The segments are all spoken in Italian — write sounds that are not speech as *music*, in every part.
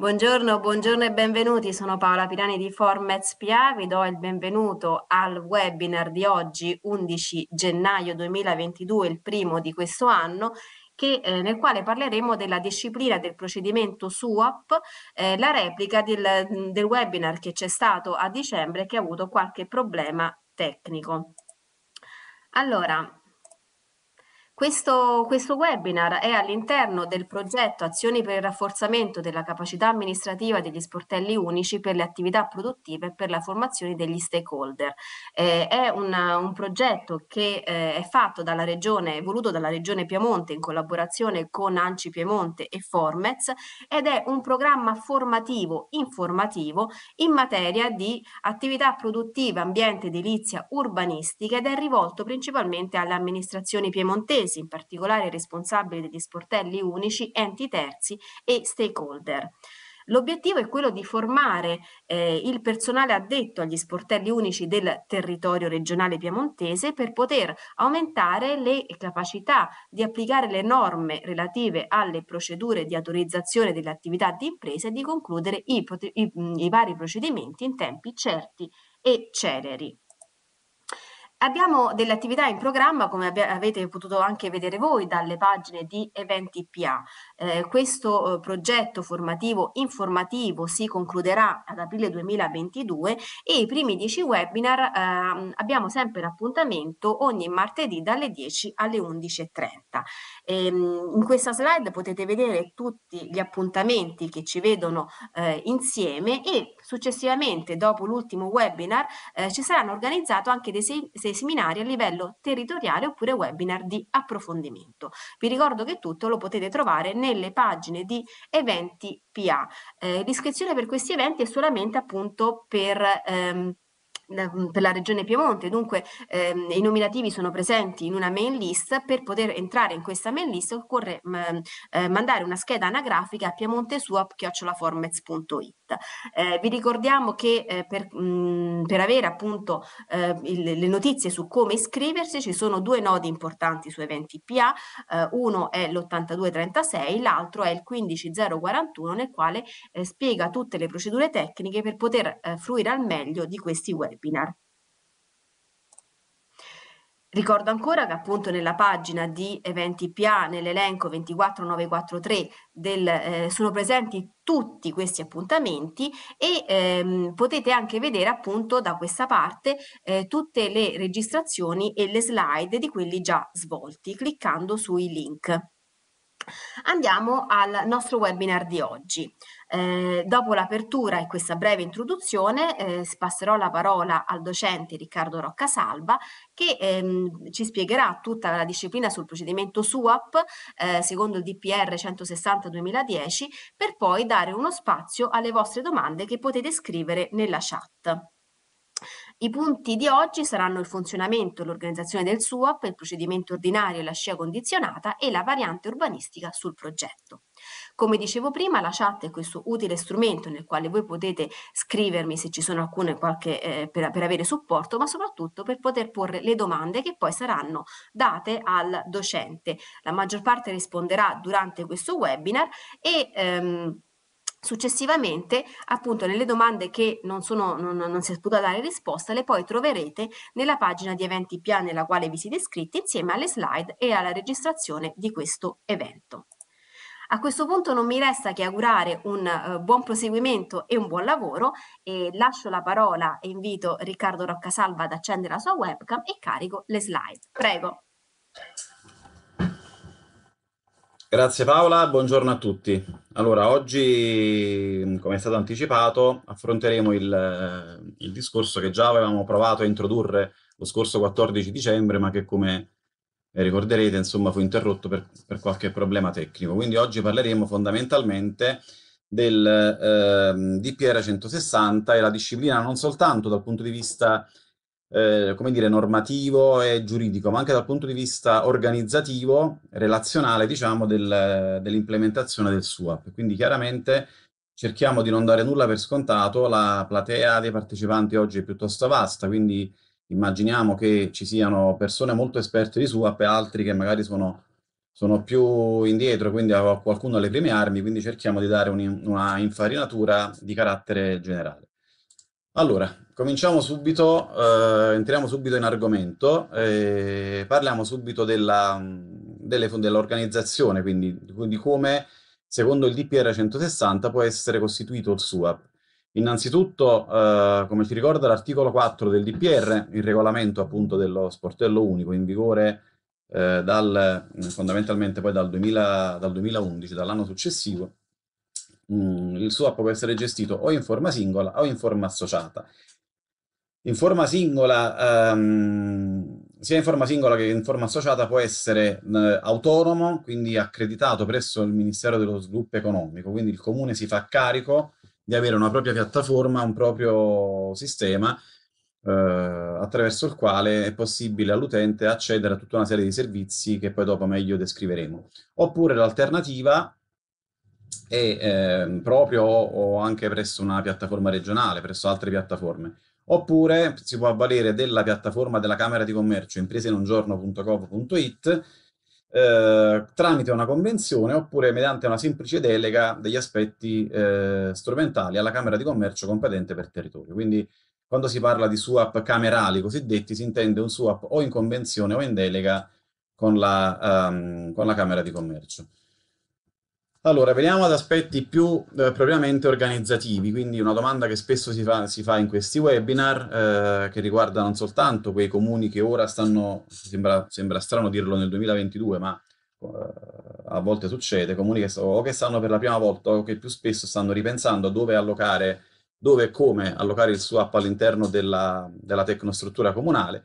Buongiorno, buongiorno e benvenuti. Sono Paola Pirani di Formez PA. Vi do il benvenuto al webinar di oggi, 11 gennaio 2022, il primo di questo anno, che, eh, nel quale parleremo della disciplina del procedimento SUAP, eh, la replica del, del webinar che c'è stato a dicembre che ha avuto qualche problema tecnico. Allora, questo, questo, webinar è all'interno del progetto Azioni per il rafforzamento della capacità amministrativa degli sportelli unici per le attività produttive e per la formazione degli stakeholder. Eh, è una, un progetto che eh, è fatto dalla regione, voluto dalla regione Piemonte in collaborazione con Anci Piemonte e Formez ed è un programma formativo informativo in materia di attività produttive, ambiente, edilizia, urbanistica ed è rivolto principalmente alle amministrazioni piemontesi compresi in particolare responsabili degli sportelli unici, enti terzi e stakeholder. L'obiettivo è quello di formare eh, il personale addetto agli sportelli unici del territorio regionale piemontese per poter aumentare le capacità di applicare le norme relative alle procedure di autorizzazione delle attività di impresa e di concludere i, i, i vari procedimenti in tempi certi e celeri. Abbiamo delle attività in programma, come avete potuto anche vedere voi dalle pagine di Eventi PA. Eh, questo eh, progetto formativo informativo si concluderà ad aprile 2022 e i primi 10 webinar eh, abbiamo sempre l'appuntamento ogni martedì dalle 10 alle 11.30. Ehm, in questa slide potete vedere tutti gli appuntamenti che ci vedono eh, insieme e successivamente dopo l'ultimo webinar eh, ci saranno organizzati anche dei dei seminari a livello territoriale oppure webinar di approfondimento. Vi ricordo che tutto lo potete trovare nelle pagine di eventi PA. Eh, l'iscrizione per questi eventi è solamente appunto per ehm, per la regione Piemonte, dunque ehm, i nominativi sono presenti in una mail list, per poter entrare in questa mail list occorre mh, eh, mandare una scheda anagrafica a piemontesuap.it. Eh, vi ricordiamo che eh, per, mh, per, avere appunto eh, il, le notizie su come iscriversi ci sono due nodi importanti su eventi PA, eh, uno è l'8236, l'altro è il 15041 nel quale eh, spiega tutte le procedure tecniche per poter fruire al meglio di questi webinar. Ricordo ancora che appunto nella pagina di eventi PA, nell'elenco 24943, del, eh, sono presenti tutti questi appuntamenti e ehm, potete anche vedere appunto da questa parte eh, tutte le registrazioni e le slide di quelli già svolti cliccando sui link. Andiamo al nostro webinar di oggi. Eh, dopo l'apertura e questa breve introduzione eh, passerò la parola al docente Riccardo Roccasalba che ehm, ci spiegherà tutta la disciplina sul procedimento SUAP eh, secondo il DPR 160-2010 per poi dare uno spazio alle vostre domande che potete scrivere nella chat. I punti di oggi saranno il funzionamento e l'organizzazione del SUAP, il procedimento ordinario e la scia condizionata e la variante urbanistica sul progetto. Come dicevo prima, la chat è questo utile strumento nel quale voi potete scrivermi se ci sono alcune qualche, eh, per, per avere supporto, ma soprattutto per poter porre le domande che poi saranno date al docente. La maggior parte risponderà durante questo webinar e ehm, Successivamente, appunto, nelle domande che non, sono, non, non si è potuta dare risposta, le poi troverete nella pagina di eventi PA nella quale vi siete iscritti insieme alle slide e alla registrazione di questo evento. A questo punto non mi resta che augurare un uh, buon proseguimento e un buon lavoro e lascio la parola e invito Riccardo Roccasalva ad accendere la sua webcam e carico le slide. Prego. Grazie Paola, buongiorno a tutti. Allora, oggi, come è stato anticipato, affronteremo il, il, discorso che già avevamo provato a introdurre lo scorso 14 dicembre, ma che come ricorderete, insomma, fu interrotto per, per qualche problema tecnico. Quindi oggi parleremo fondamentalmente del eh, DPR 160 e la disciplina non soltanto dal punto di vista eh, come dire, normativo e giuridico, ma anche dal punto di vista organizzativo, relazionale, diciamo, del, dell'implementazione del SUAP. Quindi chiaramente cerchiamo di non dare nulla per scontato, la platea dei partecipanti oggi è piuttosto vasta, quindi immaginiamo che ci siano persone molto esperte di SUAP e altri che magari sono sono più indietro, quindi qualcuno alle prime armi, quindi cerchiamo di dare un, una infarinatura di carattere generale. Allora, cominciamo subito, eh, entriamo subito in argomento, eh, parliamo subito dell'organizzazione, quindi di come, secondo il DPR 160, può essere costituito il SUAP. Innanzitutto, eh, come ci ricorda l'articolo 4 del DPR, il regolamento appunto dello sportello unico in vigore eh, dal, fondamentalmente poi dal, 2000, dal 2011, dall'anno successivo, mh, mm, il SUAP può essere gestito o in forma singola o in forma associata. In forma singola, um, sia in forma singola che in forma associata, può essere uh, autonomo, quindi accreditato presso il Ministero dello Sviluppo Economico, quindi il comune si fa carico di avere una propria piattaforma, un proprio sistema eh, attraverso il quale è possibile all'utente accedere a tutta una serie di servizi che poi dopo meglio descriveremo. Oppure l'alternativa è eh, proprio o, anche presso una piattaforma regionale, presso altre piattaforme. Oppure si può avvalere della piattaforma della Camera di Commercio impreseinungiorno.gov.it eh, tramite una convenzione oppure mediante una semplice delega degli aspetti eh, strumentali alla Camera di Commercio competente per territorio. Quindi quando si parla di swap camerali cosiddetti si intende un swap o in convenzione o in delega con la, um, con la Camera di Commercio. Allora, veniamo ad aspetti più eh, propriamente organizzativi, quindi una domanda che spesso si fa, si fa in questi webinar, eh, che riguarda non soltanto quei comuni che ora stanno, sembra, sembra strano dirlo nel 2022, ma eh, a volte succede, comuni che, o che stanno per la prima volta o che più spesso stanno ripensando a dove allocare dove e come allocare il swap all'interno della, della tecnostruttura comunale.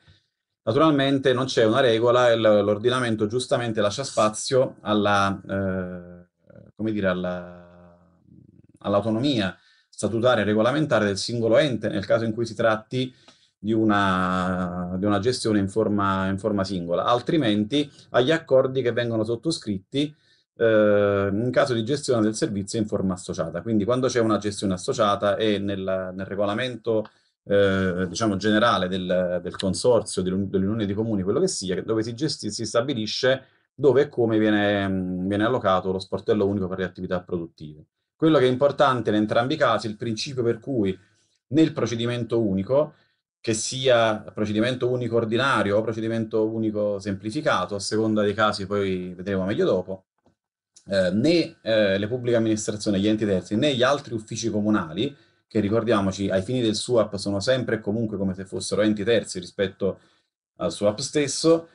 Naturalmente non c'è una regola e l'ordinamento giustamente lascia spazio alla, eh, come dire, all'autonomia all statutaria e regolamentare del singolo ente nel caso in cui si tratti di una, di una gestione in forma, in forma singola, altrimenti agli accordi che vengono sottoscritti eh, in caso di gestione del servizio in forma associata. Quindi quando c'è una gestione associata e nel, nel regolamento eh, diciamo generale del, del consorzio, dell'unione di comuni, quello che sia, dove si, si stabilisce dove e come viene, viene allocato lo sportello unico per le attività produttive. Quello che è importante in entrambi i casi, il principio per cui nel procedimento unico, che sia procedimento unico ordinario o procedimento unico semplificato, a seconda dei casi poi vedremo meglio dopo, eh, né eh, le pubbliche amministrazioni, gli enti terzi, né gli altri uffici comunali, che ricordiamoci ai fini del SUAP sono sempre e comunque come se fossero enti terzi rispetto al SUAP stesso,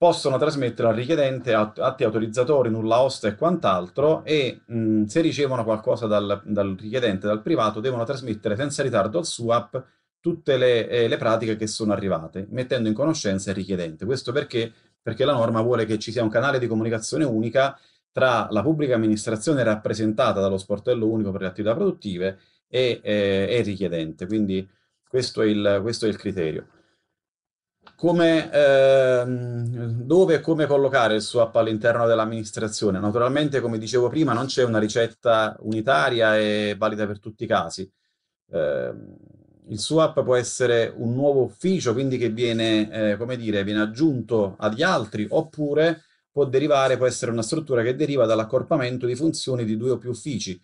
possono trasmettere al richiedente atti autorizzatori, nulla osta e quant'altro e mh, se ricevono qualcosa dal, dal, richiedente, dal privato, devono trasmettere senza ritardo al SUAP tutte le, eh, le pratiche che sono arrivate, mettendo in conoscenza il richiedente. Questo perché? Perché la norma vuole che ci sia un canale di comunicazione unica tra la pubblica amministrazione rappresentata dallo sportello unico per le attività produttive e, e, e il richiedente. Quindi questo è il, questo è il criterio. Come, eh, dove e come collocare il swap all'interno dell'amministrazione? Naturalmente, come dicevo prima, non c'è una ricetta unitaria e valida per tutti i casi. Eh, il swap può essere un nuovo ufficio, quindi che viene, eh, come dire, viene aggiunto agli altri, oppure può derivare, può essere una struttura che deriva dall'accorpamento di funzioni di due o più uffici.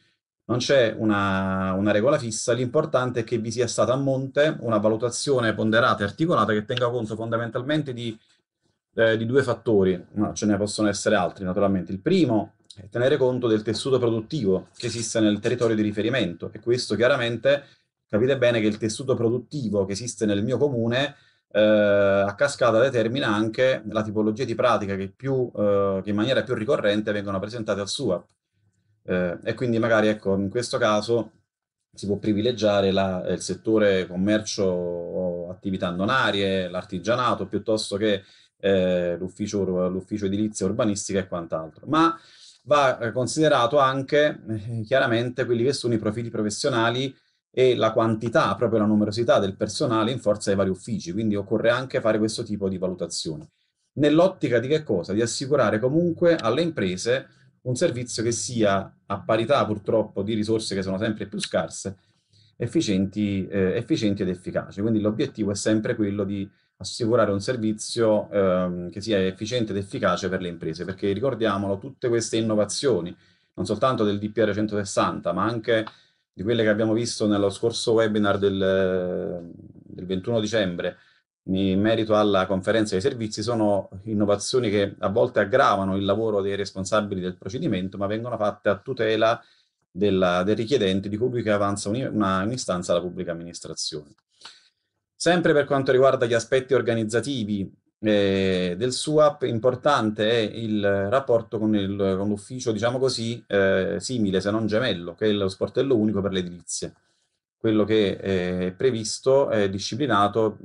Non c'è una, una, regola fissa, l'importante è che vi sia stata a monte una valutazione ponderata e articolata che tenga conto fondamentalmente di, eh, di due fattori, no, ce ne possono essere altri naturalmente. Il primo è tenere conto del tessuto produttivo che esiste nel territorio di riferimento e questo chiaramente capite bene che il tessuto produttivo che esiste nel mio comune eh, a cascata determina anche la tipologia di pratica che, più, eh, che in maniera più ricorrente vengono presentate al SUAP. Eh, e quindi magari, ecco, in questo caso si può privilegiare la, il settore commercio o attività non arie, l'artigianato, piuttosto che eh, l'ufficio edilizia urbanistica e quant'altro. Ma va eh, considerato anche eh, chiaramente quelli che sono i profili professionali e la quantità, proprio la numerosità del personale in forza ai vari uffici, quindi occorre anche fare questo tipo di valutazione. Nell'ottica di che cosa? Di assicurare comunque alle imprese un servizio che sia a parità purtroppo di risorse che sono sempre più scarse, efficienti, eh, efficienti ed efficaci. Quindi l'obiettivo è sempre quello di assicurare un servizio ehm, che sia efficiente ed efficace per le imprese, perché ricordiamolo, tutte queste innovazioni, non soltanto del DPR 160, ma anche di quelle che abbiamo visto nello scorso webinar del, del 21 dicembre, in merito alla conferenza dei servizi, sono innovazioni che a volte aggravano il lavoro dei responsabili del procedimento, ma vengono fatte a tutela della, del richiedente, di colui che avanza un'istanza alla pubblica amministrazione. Sempre per quanto riguarda gli aspetti organizzativi eh, del SUAP, importante è il rapporto con l'ufficio, diciamo così, eh, simile se non gemello, che è lo sportello unico per le edilizie. Quello che è previsto è disciplinato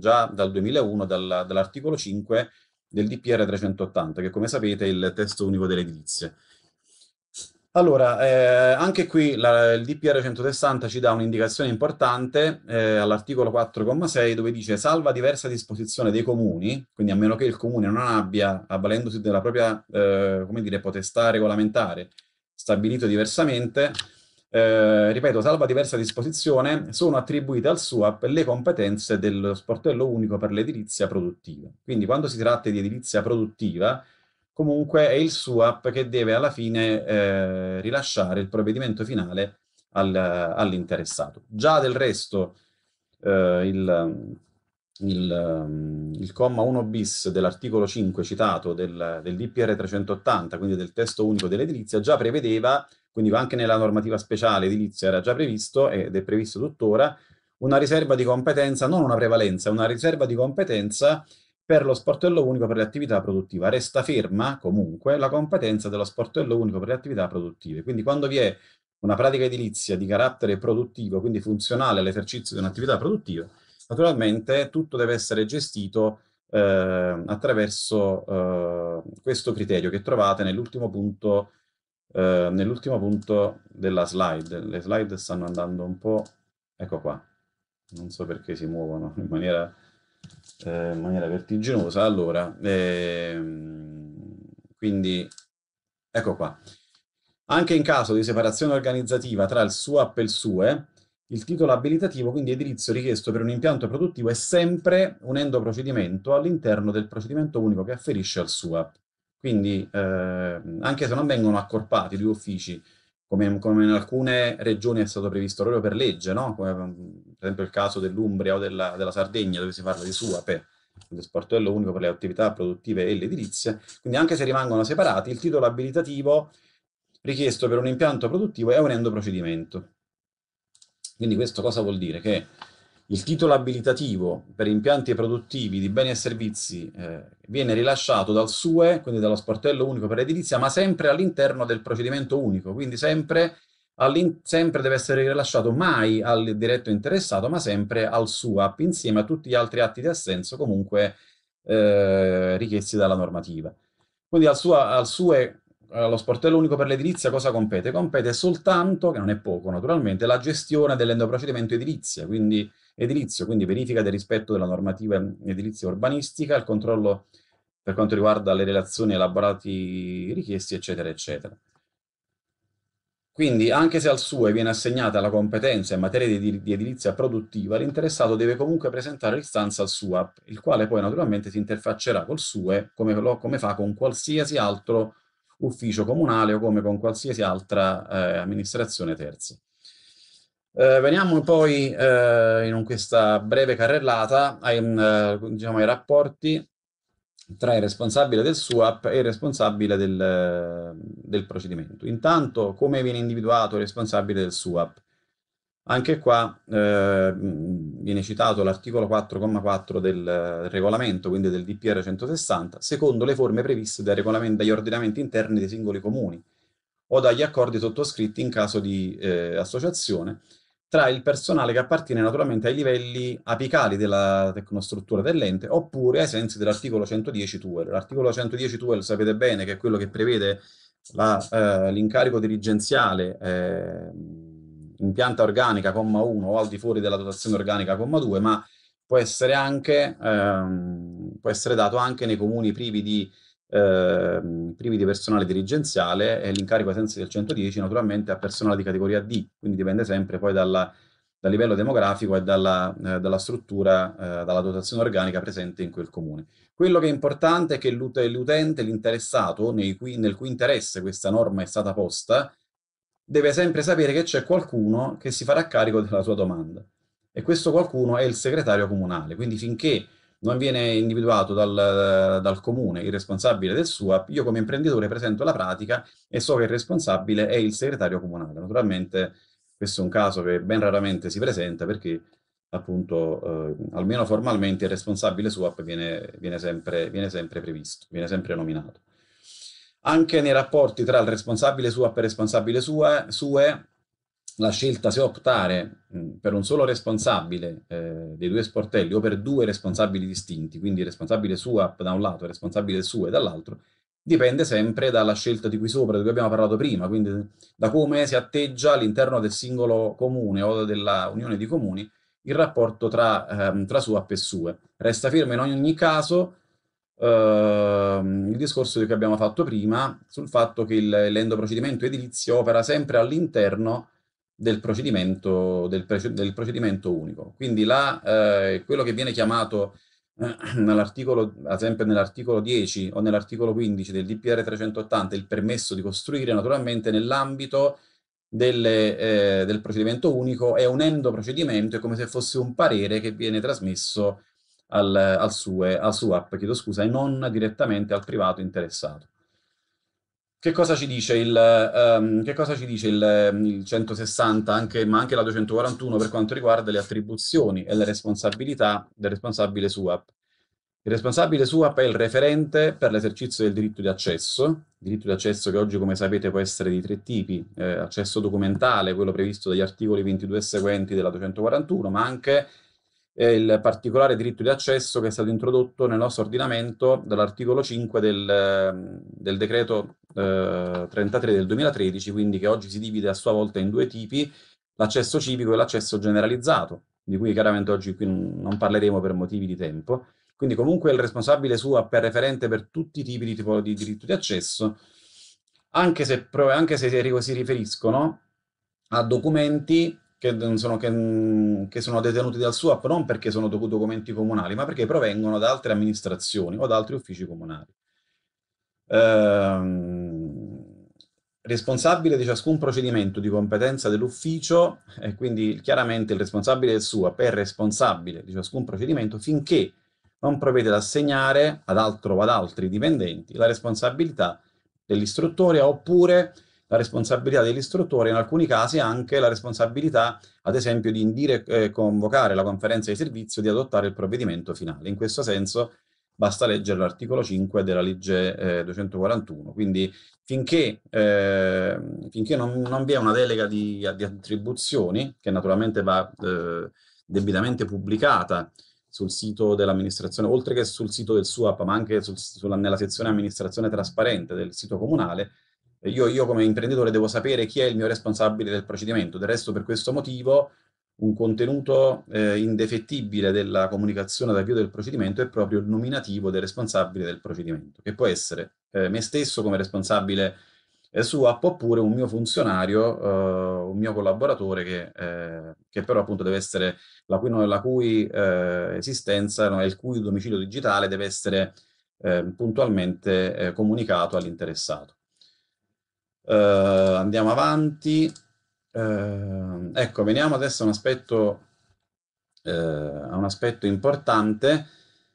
già dal 2001 dal, dall'articolo 5 del DPR 380, che come sapete è il testo unico delle edilizie. Allora, eh, anche qui la, il DPR 160 ci dà un'indicazione importante eh, all'articolo 4,6 dove dice salva diversa disposizione dei comuni, quindi a meno che il comune non abbia, avvalendosi della propria eh, come dire, potestà regolamentare, stabilito diversamente, eh, ripeto, salva diversa disposizione, sono attribuite al SUAP le competenze dello sportello unico per l'edilizia produttiva. Quindi quando si tratta di edilizia produttiva, comunque è il SUAP che deve alla fine eh, rilasciare il provvedimento finale al, all'interessato. Già del resto eh, il, il, il, comma 1 bis dell'articolo 5 citato del, del, DPR 380, quindi del testo unico dell'edilizia, già prevedeva, quindi anche nella normativa speciale edilizia era già previsto ed è previsto tuttora, una riserva di competenza, non una prevalenza, una riserva di competenza per lo sportello unico per le attività produttive. Resta ferma comunque la competenza dello sportello unico per le attività produttive. Quindi quando vi è una pratica edilizia di carattere produttivo, quindi funzionale all'esercizio di un'attività produttiva, naturalmente tutto deve essere gestito eh, attraverso eh, questo criterio che trovate nell'ultimo punto, eh, nell'ultimo punto della slide. Le slide stanno andando un po'... Ecco qua. Non so perché si muovono in maniera eh, in maniera vertiginosa. Allora, ehm, quindi ecco qua. Anche in caso di separazione organizzativa tra il SUAP e il SUE, il titolo abilitativo, quindi edilizio richiesto per un impianto produttivo, è sempre un endoprocedimento all'interno del procedimento unico che afferisce al SUAP. Quindi, eh, anche se non vengono accorpati due uffici come, come, in alcune regioni è stato previsto proprio per legge, no? come per esempio il caso dell'Umbria o della, della, Sardegna dove si parla di SUAPE, lo sportello unico per le attività produttive e l'edilizia, quindi anche se rimangono separati, il titolo abilitativo richiesto per un impianto produttivo è un endoprocedimento. Quindi questo cosa vuol dire? Che il titolo abilitativo per impianti produttivi di beni e servizi eh, viene rilasciato dal SUE, quindi dallo sportello unico per l'edilizia, ma sempre all'interno del procedimento unico, quindi sempre, sempre, deve essere rilasciato mai al diretto interessato, ma sempre al SUAP, insieme a tutti gli altri atti di assenso comunque eh, richiesti dalla normativa. Quindi al, sua, al SUE allo sportello unico per l'edilizia cosa compete? Compete soltanto, che non è poco naturalmente, la gestione dell'endoprocedimento edilizia, quindi edilizio, quindi verifica del rispetto della normativa edilizia urbanistica, il controllo per quanto riguarda le relazioni elaborati richiesti, eccetera, eccetera. Quindi, anche se al SUE viene assegnata la competenza in materia di, di edilizia produttiva, l'interessato deve comunque presentare l'istanza al SUAP, il quale poi naturalmente si interfaccerà col SUE come, lo, come fa con qualsiasi altro ufficio comunale o come con qualsiasi altra eh, amministrazione terza. Eh, veniamo poi eh, in questa breve carrellata ai, eh, diciamo, ai, rapporti tra il responsabile del SUAP e il responsabile del, del, procedimento. Intanto, come viene individuato il responsabile del SUAP? Anche qua eh, viene citato l'articolo 4,4 del regolamento, quindi del DPR 160, secondo le forme previste dagli ordinamenti interni dei singoli comuni o dagli accordi sottoscritti in caso di eh, associazione tra il personale che appartiene naturalmente ai livelli apicali della tecnostruttura dell'ente oppure ai sensi dell'articolo 110 TUEL. L'articolo 110 TUEL sapete bene che è quello che prevede eh, l'incarico dirigenziale eh, in pianta organica, comma 1, o al di fuori della dotazione organica, comma 2, ma può essere, anche, ehm, può essere dato anche nei comuni privi di eh, privi di personale dirigenziale e l'incarico ai sensi del 110 naturalmente a personale di categoria D, quindi dipende sempre poi dalla, dal livello demografico e dalla, eh, dalla struttura, eh, dalla dotazione organica presente in quel comune. Quello che è importante è che l'utente, l'interessato, nel cui interesse questa norma è stata posta, deve sempre sapere che c'è qualcuno che si farà carico della sua domanda. E questo qualcuno è il segretario comunale. Quindi finché non viene individuato dal, dal, comune il responsabile del SUAP, io come imprenditore presento la pratica e so che il responsabile è il segretario comunale. Naturalmente questo è un caso che ben raramente si presenta perché appunto eh, almeno formalmente il responsabile SUAP viene, viene, sempre, viene sempre previsto, viene sempre nominato. Anche nei rapporti tra il responsabile SUAP e il responsabile SUE, SUE la scelta se optare mh, per un solo responsabile eh, dei due sportelli o per due responsabili distinti, quindi responsabile SUAP da un lato e responsabile SUE dall'altro, dipende sempre dalla scelta di qui sopra, di cui abbiamo parlato prima, quindi da come si atteggia all'interno del singolo comune o della unione di comuni il rapporto tra, ehm, tra SUAP e SUE. Resta fermo in ogni caso ehm, il discorso che abbiamo fatto prima sul fatto che l'endoprocedimento edilizio opera sempre all'interno del procedimento, del, del procedimento unico. Quindi là, eh, quello che viene chiamato eh, *clears throat* nell'articolo, ad esempio nell'articolo 10 o nell'articolo 15 del DPR 380, il permesso di costruire naturalmente nell'ambito delle, eh, del procedimento unico è un endoprocedimento, è come se fosse un parere che viene trasmesso al, al, SUE, al SUAP, chiedo scusa, e non direttamente al privato interessato. Che cosa ci dice il, um, ci dice il, il 160, anche, ma anche la 241 per quanto riguarda le attribuzioni e le responsabilità del responsabile SUAP? Il responsabile SUAP è il referente per l'esercizio del diritto di accesso, diritto di accesso che oggi, come sapete, può essere di tre tipi, eh, accesso documentale, quello previsto dagli articoli 22 e seguenti della 241, ma anche eh, il particolare diritto di accesso che è stato introdotto nel nostro ordinamento dall'articolo 5 del, del decreto eh, 33 del 2013, quindi che oggi si divide a sua volta in due tipi, l'accesso civico e l'accesso generalizzato, di cui chiaramente oggi qui non parleremo per motivi di tempo. Quindi comunque il responsabile suo è referente per tutti i tipi di, tipo di diritto di accesso, anche se, anche se si riferiscono a documenti che sono, che, che sono, detenuti dal SUAP non perché sono documenti comunali, ma perché provengono da altre amministrazioni o da altri uffici comunali. Ehm, responsabile di ciascun procedimento di competenza dell'ufficio, e quindi chiaramente il responsabile del SUAP è responsabile di ciascun procedimento finché non provvede ad assegnare ad altro o ad altri dipendenti la responsabilità dell'istruttore oppure la responsabilità dell'istruttore, in alcuni casi anche la responsabilità, ad esempio, di indire e eh, convocare la conferenza di servizio di adottare il provvedimento finale. In questo senso basta leggere l'articolo 5 della legge eh, 241. Quindi finché, eh, finché non, non, vi è una delega di, di attribuzioni, che naturalmente va eh, debitamente pubblicata sul sito dell'amministrazione, oltre che sul sito del SUAP, ma anche sul, sulla, nella sezione amministrazione trasparente del sito comunale, io, io, come imprenditore devo sapere chi è il mio responsabile del procedimento. Del resto, per questo motivo, un contenuto eh, indefettibile della comunicazione d'avvio del procedimento è proprio il nominativo del responsabile del procedimento, che può essere eh, me stesso come responsabile eh, su app oppure un mio funzionario, eh, un mio collaboratore che, eh, che, però appunto deve essere la cui, la cui eh, esistenza no, il cui domicilio digitale deve essere eh, puntualmente eh, comunicato all'interessato. andiamo avanti. ecco, veniamo adesso a un aspetto, a un aspetto importante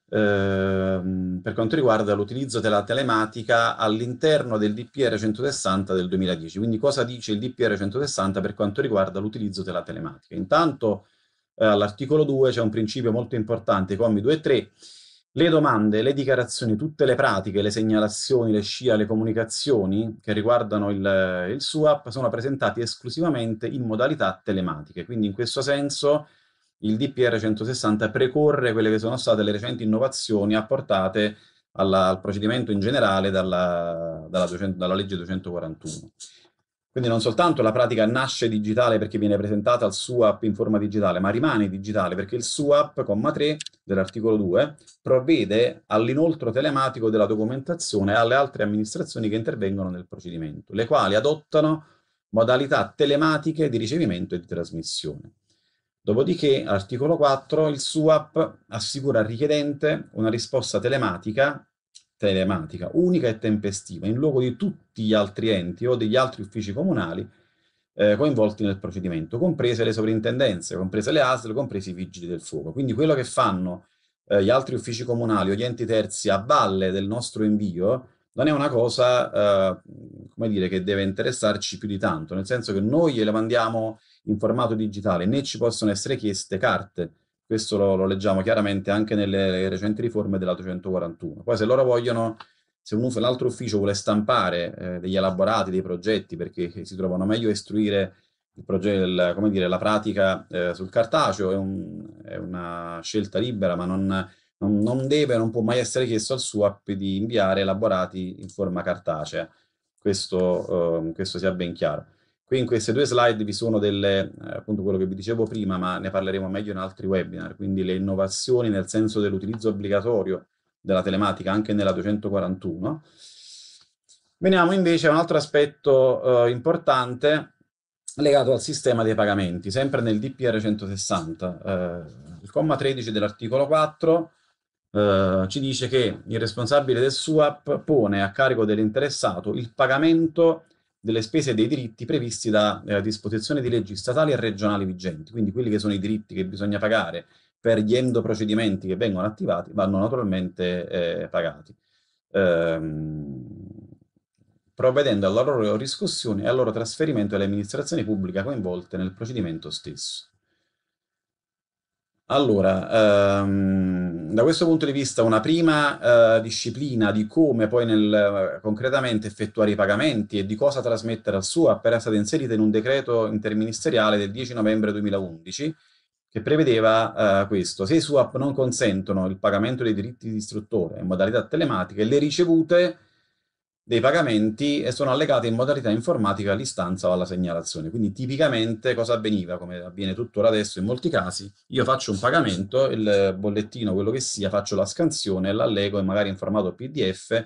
Ehm, per quanto riguarda l'utilizzo della telematica all'interno del DPR 160 del 2010. Quindi cosa dice il DPR 160 per quanto riguarda l'utilizzo della telematica? Intanto eh, all'articolo 2 c'è un principio molto importante, commi 2 e 3, le domande, le dichiarazioni, tutte le pratiche, le segnalazioni, le scia, le comunicazioni che riguardano il, il SUAP sono presentate esclusivamente in modalità telematiche. Quindi in questo senso il DPR 160 precorre quelle che sono state le recenti innovazioni apportate alla, al procedimento in generale dalla, dalla, 200, dalla, legge 241. Quindi non soltanto la pratica nasce digitale perché viene presentata al SUAP in forma digitale, ma rimane digitale perché il SUAP, comma 3 dell'articolo 2, provvede all'inoltro telematico della documentazione alle altre amministrazioni che intervengono nel procedimento, le quali adottano modalità telematiche di ricevimento e di trasmissione. Dopodiché, all'articolo 4, il SUAP assicura al richiedente una risposta telematica, telematica unica e tempestiva in luogo di tutti gli altri enti o degli altri uffici comunali eh, coinvolti nel procedimento, comprese le sovrintendenze, comprese le ASL, compresi i vigili del fuoco. Quindi quello che fanno eh, gli altri uffici comunali o gli enti terzi a valle del nostro invio non è una cosa, eh, come dire, che deve interessarci più di tanto, nel senso che noi gliele mandiamo in formato digitale, né ci possono essere chieste carte. Questo lo, lo leggiamo chiaramente anche nelle recenti riforme della 241. Poi se loro vogliono, se un, l'altro ufficio vuole stampare eh, degli elaborati, dei progetti, perché si trovano meglio a istruire il progetto, come dire, la pratica eh, sul cartaceo, è, un, è, una scelta libera, ma non, non, non deve, non può mai essere chiesto al SUAP di inviare elaborati in forma cartacea. Questo, eh, questo sia ben chiaro. Qui in queste due slide vi sono delle, eh, appunto quello che vi dicevo prima, ma ne parleremo meglio in altri webinar, quindi le innovazioni nel senso dell'utilizzo obbligatorio della telematica anche nella 241. Veniamo invece a un altro aspetto eh, importante legato al sistema dei pagamenti, sempre nel DPR 160. Eh, il comma 13 dell'articolo 4 eh, ci dice che il responsabile del SUAP pone a carico dell'interessato il pagamento delle spese e dei diritti previsti da eh, disposizioni di leggi statali e regionali vigenti, quindi quelli che sono i diritti che bisogna pagare per gli endoprocedimenti che vengono attivati vanno naturalmente eh, pagati, ehm, provvedendo alla loro riscossione e al loro trasferimento alle amministrazioni pubbliche coinvolte nel procedimento stesso. Allora, ehm, da questo punto di vista una prima eh, disciplina di come poi nel, concretamente effettuare i pagamenti e di cosa trasmettere al SUAP era stata inserita in un decreto interministeriale del 10 novembre 2011 che prevedeva eh, questo. Se i SUAP non consentono il pagamento dei diritti di istruttore in modalità telematiche, le ricevute dei pagamenti e sono allegate in modalità informatica all'istanza o alla segnalazione. Quindi tipicamente cosa avveniva, come avviene tuttora adesso in molti casi, io faccio un pagamento, il bollettino, quello che sia, faccio la scansione, l'allego e magari in formato PDF,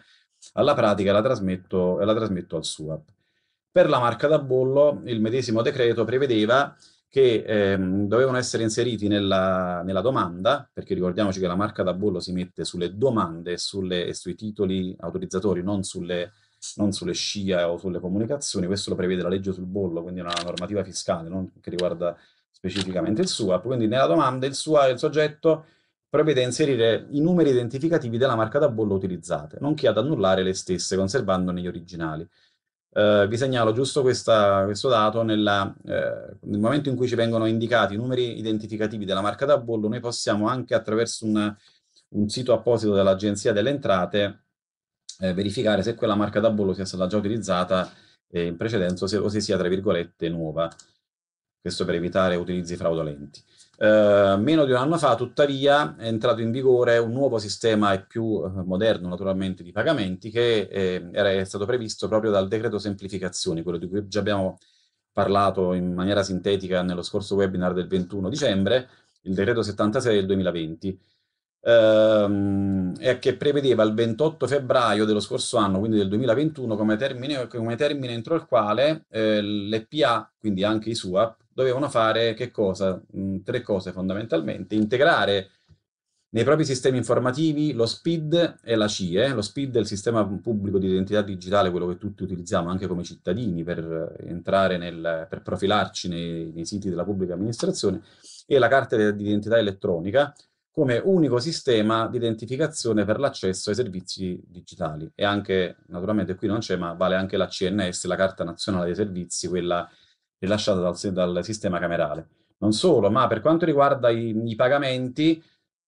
alla pratica la trasmetto, la trasmetto al SUAP. Per la marca da bollo il medesimo decreto prevedeva che ehm, dovevano essere inseriti nella, nella, domanda, perché ricordiamoci che la marca da bollo si mette sulle domande sulle, e sui titoli autorizzatori, non sulle, non sulle scia o sulle comunicazioni, questo lo prevede la legge sul bollo, quindi una normativa fiscale non, che riguarda specificamente il SUAP, quindi nella domanda il, SUA, il soggetto prevede inserire i numeri identificativi della marca da bollo utilizzate, nonché ad annullare le stesse, conservandone gli originali. Eh, vi segnalo giusto questa, questo dato, nella, eh, nel momento in cui ci vengono indicati i numeri identificativi della marca da bollo, noi possiamo anche attraverso un, un sito apposito dell'Agenzia delle Entrate eh, verificare se quella marca da bollo sia stata già utilizzata eh, in precedenza o se, o se sia, tra virgolette, nuova. Questo per evitare utilizzi fraudolenti. Eh, meno di un anno fa, tuttavia, è entrato in vigore un nuovo sistema e più eh, moderno, naturalmente, di pagamenti che eh, era stato previsto proprio dal decreto semplificazioni, quello di cui già abbiamo parlato in maniera sintetica nello scorso webinar del 21 dicembre, il decreto 76 del 2020, ehm, e che prevedeva il 28 febbraio dello scorso anno, quindi del 2021, come termine, come termine entro il quale eh, l'EPA, quindi anche i SUAP, dovevano fare che cosa? Mm, tre cose fondamentalmente. Integrare nei propri sistemi informativi lo SPID e la CIE. Lo SPID è il sistema pubblico di identità digitale, quello che tutti utilizziamo anche come cittadini per entrare nel, per profilarci nei, nei siti della pubblica amministrazione, e la carta di identità elettronica come unico sistema di identificazione per l'accesso ai servizi digitali. E anche, naturalmente qui non c'è, ma vale anche la CNS, la Carta Nazionale dei Servizi, quella rilasciata dal, dal, sistema camerale. Non solo, ma per quanto riguarda i, i pagamenti,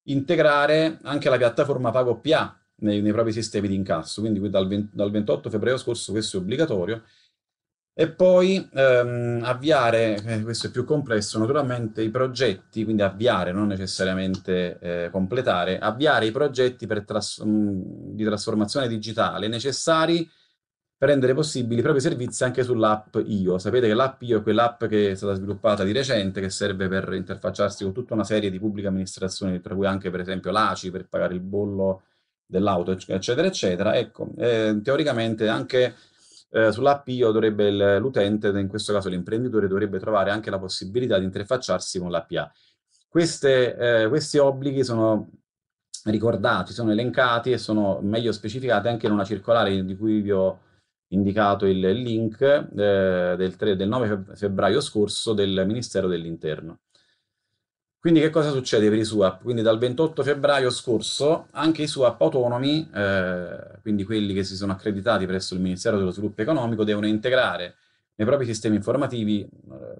integrare anche la piattaforma PagoPA nei, nei propri sistemi di incasso, quindi dal, 20, dal 28 febbraio scorso questo è obbligatorio, e poi ehm, avviare, eh, questo è più complesso, naturalmente i progetti, quindi avviare, non necessariamente eh, completare, avviare i progetti tras mh, di trasformazione digitale necessari per rendere possibili i propri servizi anche sull'app IO. Sapete che l'app IO è quell'app che è stata sviluppata di recente, che serve per interfacciarsi con tutta una serie di pubbliche amministrazioni, tra cui anche per esempio l'ACI per pagare il bollo dell'auto, eccetera, eccetera. Ecco, eh, teoricamente anche eh, sull'API l'utente, in questo caso l'imprenditore, dovrebbe trovare anche la possibilità di interfacciarsi con l'APA. Eh, questi obblighi sono ricordati, sono elencati e sono meglio specificati anche in una circolare di cui vi ho indicato il link eh, del, 3, del 9 febbraio scorso del Ministero dell'Interno. Quindi che cosa succede per i SUAP? Quindi dal 28 febbraio scorso anche i SUAP autonomi, eh, quindi quelli che si sono accreditati presso il Ministero dello Sviluppo Economico, devono integrare nei propri sistemi informativi eh,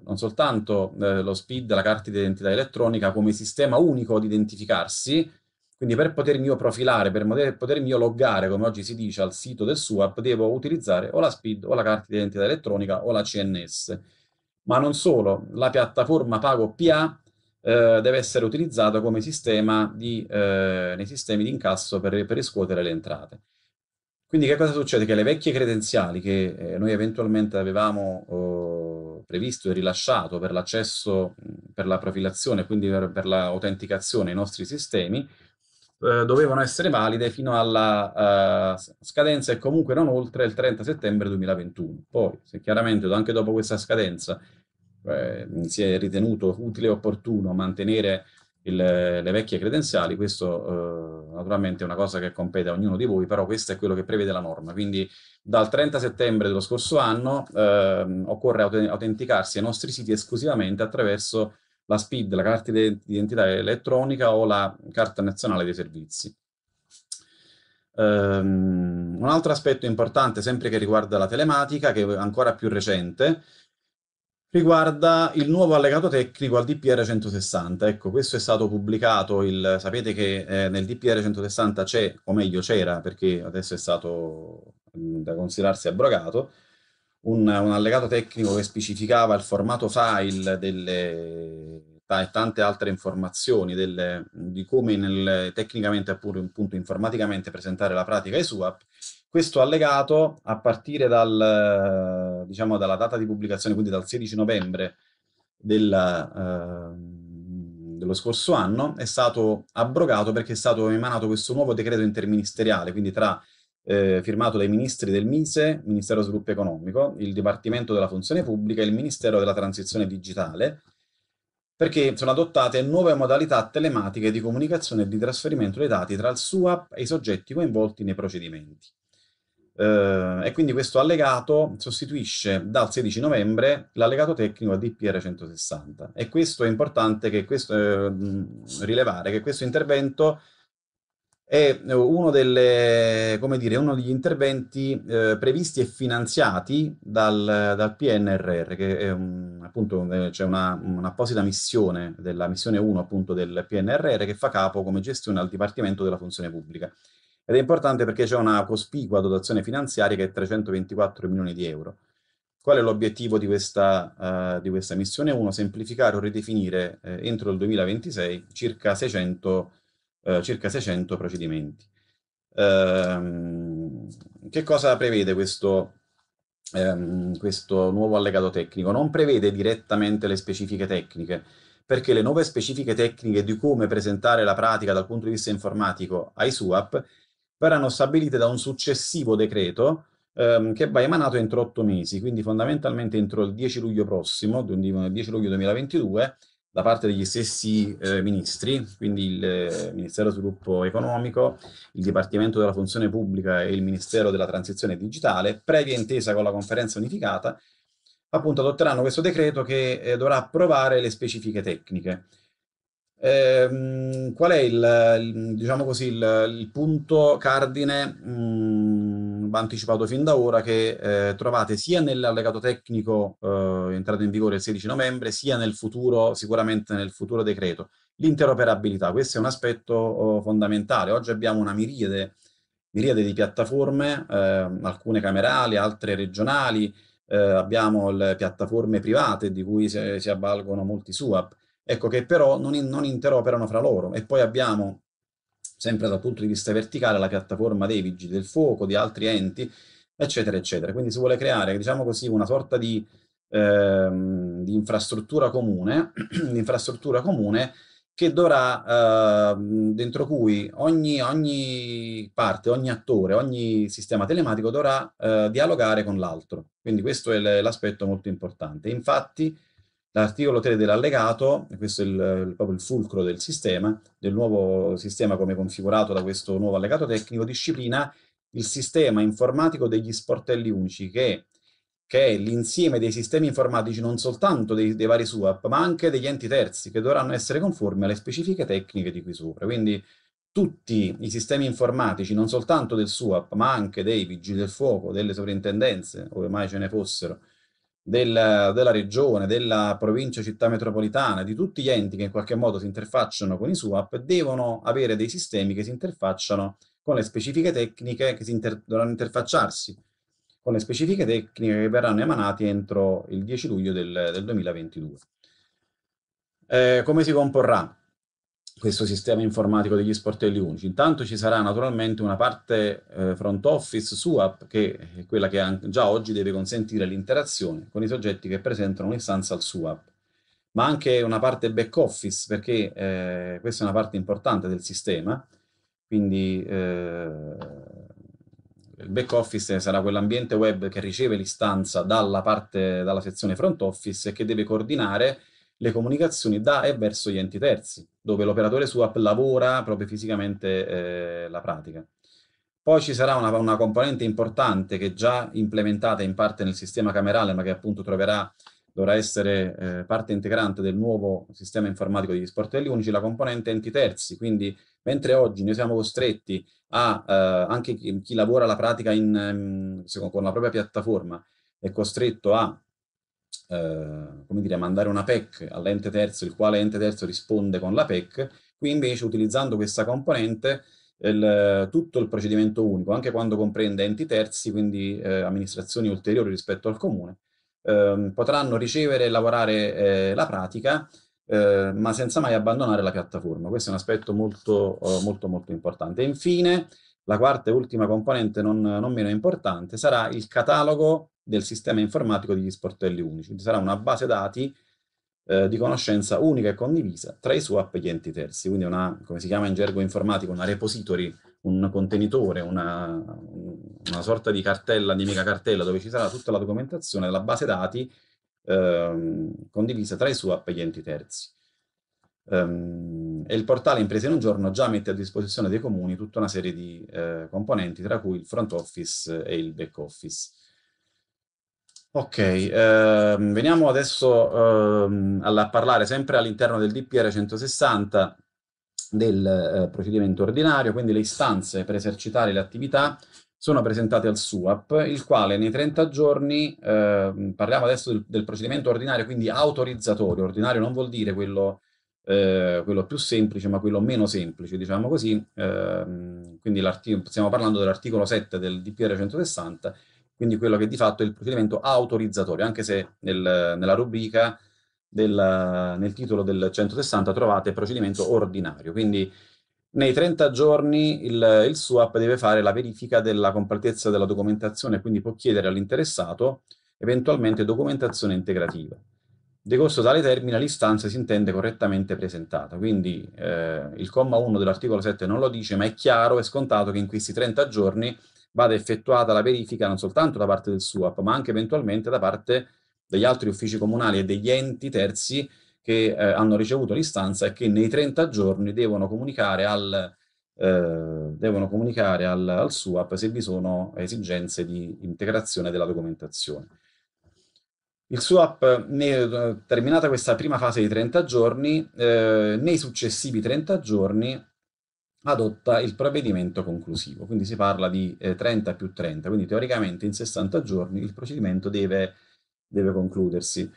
non soltanto eh, lo SPID, la carta di identità elettronica, come sistema unico di identificarsi, quindi per potermi io profilare, per poter, potermi io loggare, come oggi si dice, al sito del SUAP, devo utilizzare o la SPID o la carta di identità elettronica o la CNS. Ma non solo, la piattaforma Pago PA eh, deve essere utilizzato come sistema di, eh, nei sistemi di incasso per, per, riscuotere le entrate. Quindi che cosa succede? Che le vecchie credenziali che eh, noi eventualmente avevamo oh, previsto e rilasciato per l'accesso, per la profilazione, quindi per, per l'autenticazione ai nostri sistemi, eh, dovevano essere valide fino alla uh, scadenza e comunque non oltre il 30 settembre 2021. Poi, se chiaramente anche dopo questa scadenza eh, si è ritenuto utile e opportuno mantenere il, le vecchie credenziali, questo eh, naturalmente è una cosa che compete a ognuno di voi, però questo è quello che prevede la norma. Quindi dal 30 settembre dello scorso anno eh, occorre autenticarsi ai nostri siti esclusivamente attraverso la SPID, la carta di identità elettronica o la carta nazionale dei servizi. Um, un altro aspetto importante, sempre che riguarda la telematica, che è ancora più recente, riguarda il nuovo allegato tecnico al DPR 160. Ecco, questo è stato pubblicato, il, sapete che eh, nel DPR 160 c'è, o meglio c'era, perché adesso è stato mh, da considerarsi abrogato, un, un, allegato tecnico che specificava il formato file delle e tante altre informazioni delle, di come nel, tecnicamente appunto informaticamente presentare la pratica ai SUAP questo allegato, a partire dal, diciamo, dalla data di pubblicazione, quindi dal 16 novembre del, eh, dello scorso anno, è stato abrogato perché è stato emanato questo nuovo decreto interministeriale, quindi tra, eh, firmato dai ministri del MISE, Ministero dello Sviluppo Economico, il Dipartimento della Funzione Pubblica e il Ministero della Transizione Digitale, perché sono adottate nuove modalità telematiche di comunicazione e di trasferimento dei dati tra il SUAP e i soggetti coinvolti nei procedimenti. Eh, e quindi questo allegato sostituisce dal 16 novembre l'allegato tecnico DPR 160 e questo è importante che questo, eh, rilevare che questo intervento è uno, delle, dire, uno degli interventi eh, previsti e finanziati dal, dal PNRR, che è un, appunto c'è un'apposita un missione, della missione 1 appunto del PNRR, che fa capo come gestione al Dipartimento della Funzione Pubblica. Ed è importante perché c'è una cospicua dotazione finanziaria che è 324 milioni di euro. Qual è l'obiettivo di, uh, di questa, missione 1? Semplificare o ridefinire eh, entro il 2026 circa 600, uh, circa 600 procedimenti. Uh, che cosa prevede questo, um, questo nuovo allegato tecnico? Non prevede direttamente le specifiche tecniche, perché le nuove specifiche tecniche di come presentare la pratica dal punto di vista informatico ai SUAP verranno stabilite da un successivo decreto ehm, che va emanato entro otto mesi, quindi fondamentalmente entro il 10 luglio prossimo, 10 luglio 2022, da parte degli stessi eh, ministri, quindi il eh, Ministero dello Sviluppo Economico, il Dipartimento della Funzione Pubblica e il Ministero della Transizione Digitale, previa intesa con la conferenza unificata, appunto adotteranno questo decreto che eh, dovrà approvare le specifiche tecniche. Ehm, qual è il, il, diciamo così, il, il punto cardine, mh, mm, anticipato fin da ora, che eh, trovate sia nell'allegato tecnico eh, entrato in vigore il 16 novembre, sia nel futuro, sicuramente nel futuro decreto? L'interoperabilità, questo è un aspetto oh, fondamentale. Oggi abbiamo una miriade, miriade di piattaforme, eh, alcune camerali, altre regionali, eh, abbiamo le piattaforme private di cui si, si avvalgono molti SUAP ecco che però non, in, non interoperano fra loro. E poi abbiamo, sempre dal punto di vista verticale, la piattaforma dei vigili del fuoco, di altri enti, eccetera, eccetera. Quindi si vuole creare, diciamo così, una sorta di, ehm, di infrastruttura comune, *clears throat* infrastruttura comune che dovrà, eh, dentro cui ogni, ogni, parte, ogni attore, ogni sistema telematico dovrà eh, dialogare con l'altro. Quindi questo è l'aspetto molto importante. Infatti l'articolo 3 dell'allegato, questo è il, proprio il fulcro del sistema, del nuovo sistema come configurato da questo nuovo allegato tecnico, disciplina il sistema informatico degli sportelli unici che che è l'insieme dei sistemi informatici non soltanto dei, dei, vari SUAP, ma anche degli enti terzi che dovranno essere conformi alle specifiche tecniche di qui sopra. Quindi tutti i sistemi informatici, non soltanto del SUAP, ma anche dei vigili del fuoco, delle sovrintendenze, ove mai ce ne fossero, del, della regione, della provincia città metropolitana, di tutti gli enti che in qualche modo si interfacciano con i SUAP, devono avere dei sistemi che si interfacciano con le specifiche tecniche che si inter dovranno interfacciarsi con le specifiche tecniche che verranno emanate entro il 10 luglio del, del 2022. Eh, come si comporrà questo sistema informatico degli sportelli unici? Intanto ci sarà naturalmente una parte eh, front office SUAP, che è quella che già oggi deve consentire l'interazione con i soggetti che presentano un'istanza al SUAP, ma anche una parte back office, perché eh, questa è una parte importante del sistema, quindi eh, il back office sarà quell'ambiente web che riceve l'istanza dalla dalla sezione front office e che deve coordinare le comunicazioni da e verso gli enti terzi, dove l'operatore SUAP lavora proprio fisicamente eh, la pratica. Poi ci sarà una, una, componente importante che è già implementata in parte nel sistema camerale, ma che appunto troverà, dovrà essere eh, parte integrante del nuovo sistema informatico degli sportelli unici, la componente enti terzi. Quindi, mentre oggi noi siamo costretti a eh, anche chi, chi, lavora la pratica in, in, mm, con la propria piattaforma è costretto a eh, come dire, mandare una PEC all'ente terzo, il quale ente terzo risponde con la PEC, qui invece utilizzando questa componente il, tutto il procedimento unico, anche quando comprende enti terzi, quindi eh, amministrazioni ulteriori rispetto al comune, ehm, potranno ricevere e lavorare eh, la pratica eh, ma senza mai abbandonare la piattaforma. Questo è un aspetto molto, uh, molto, molto importante. E infine, la quarta e ultima componente, non, non, meno importante, sarà il catalogo del sistema informatico degli sportelli unici. Quindi sarà una base dati eh, di conoscenza unica e condivisa tra i SUAP e gli enti terzi. Quindi una, come si chiama in gergo informatico, una repository, un contenitore, una, una sorta di cartella, di mega cartella, dove ci sarà tutta la documentazione della base dati ehm, condivisa tra i SUAP e gli enti terzi. Um, e il portale Imprese in un giorno già mette a disposizione dei comuni tutta una serie di eh, componenti, tra cui il front office e il back office. Ok, ehm, veniamo adesso ehm, a parlare sempre all'interno del DPR 160 del eh, procedimento ordinario, quindi le istanze per esercitare le attività sono presentate al SUAP, il quale nei 30 giorni, eh, parliamo adesso del, del, procedimento ordinario, quindi autorizzatorio, ordinario non vuol dire quello, eh, quello più semplice, ma quello meno semplice, diciamo così, eh, quindi stiamo parlando dell'articolo 7 del DPR 160, quindi quello che di fatto è il procedimento autorizzatorio, anche se nel, nella rubrica, del, nel titolo del 160 trovate procedimento ordinario, quindi nei 30 giorni il, il SUAP deve fare la verifica della completezza della documentazione, quindi può chiedere all'interessato eventualmente documentazione integrativa. Decorso tale termine, l'istanza si intende correttamente presentata. Quindi eh, il comma 1 dell'articolo 7 non lo dice, ma è chiaro e scontato che in questi 30 giorni vada effettuata la verifica non soltanto da parte del SUAP, ma anche eventualmente da parte degli altri uffici comunali e degli enti terzi che eh, hanno ricevuto l'istanza e che nei 30 giorni devono comunicare al, eh, devono comunicare al, al SUAP se vi sono esigenze di integrazione della documentazione. Il SUAP, ne, terminata questa prima fase di 30 giorni, eh, nei successivi 30 giorni adotta il provvedimento conclusivo, quindi si parla di eh, 30 più 30, quindi teoricamente in 60 giorni il procedimento deve, deve concludersi.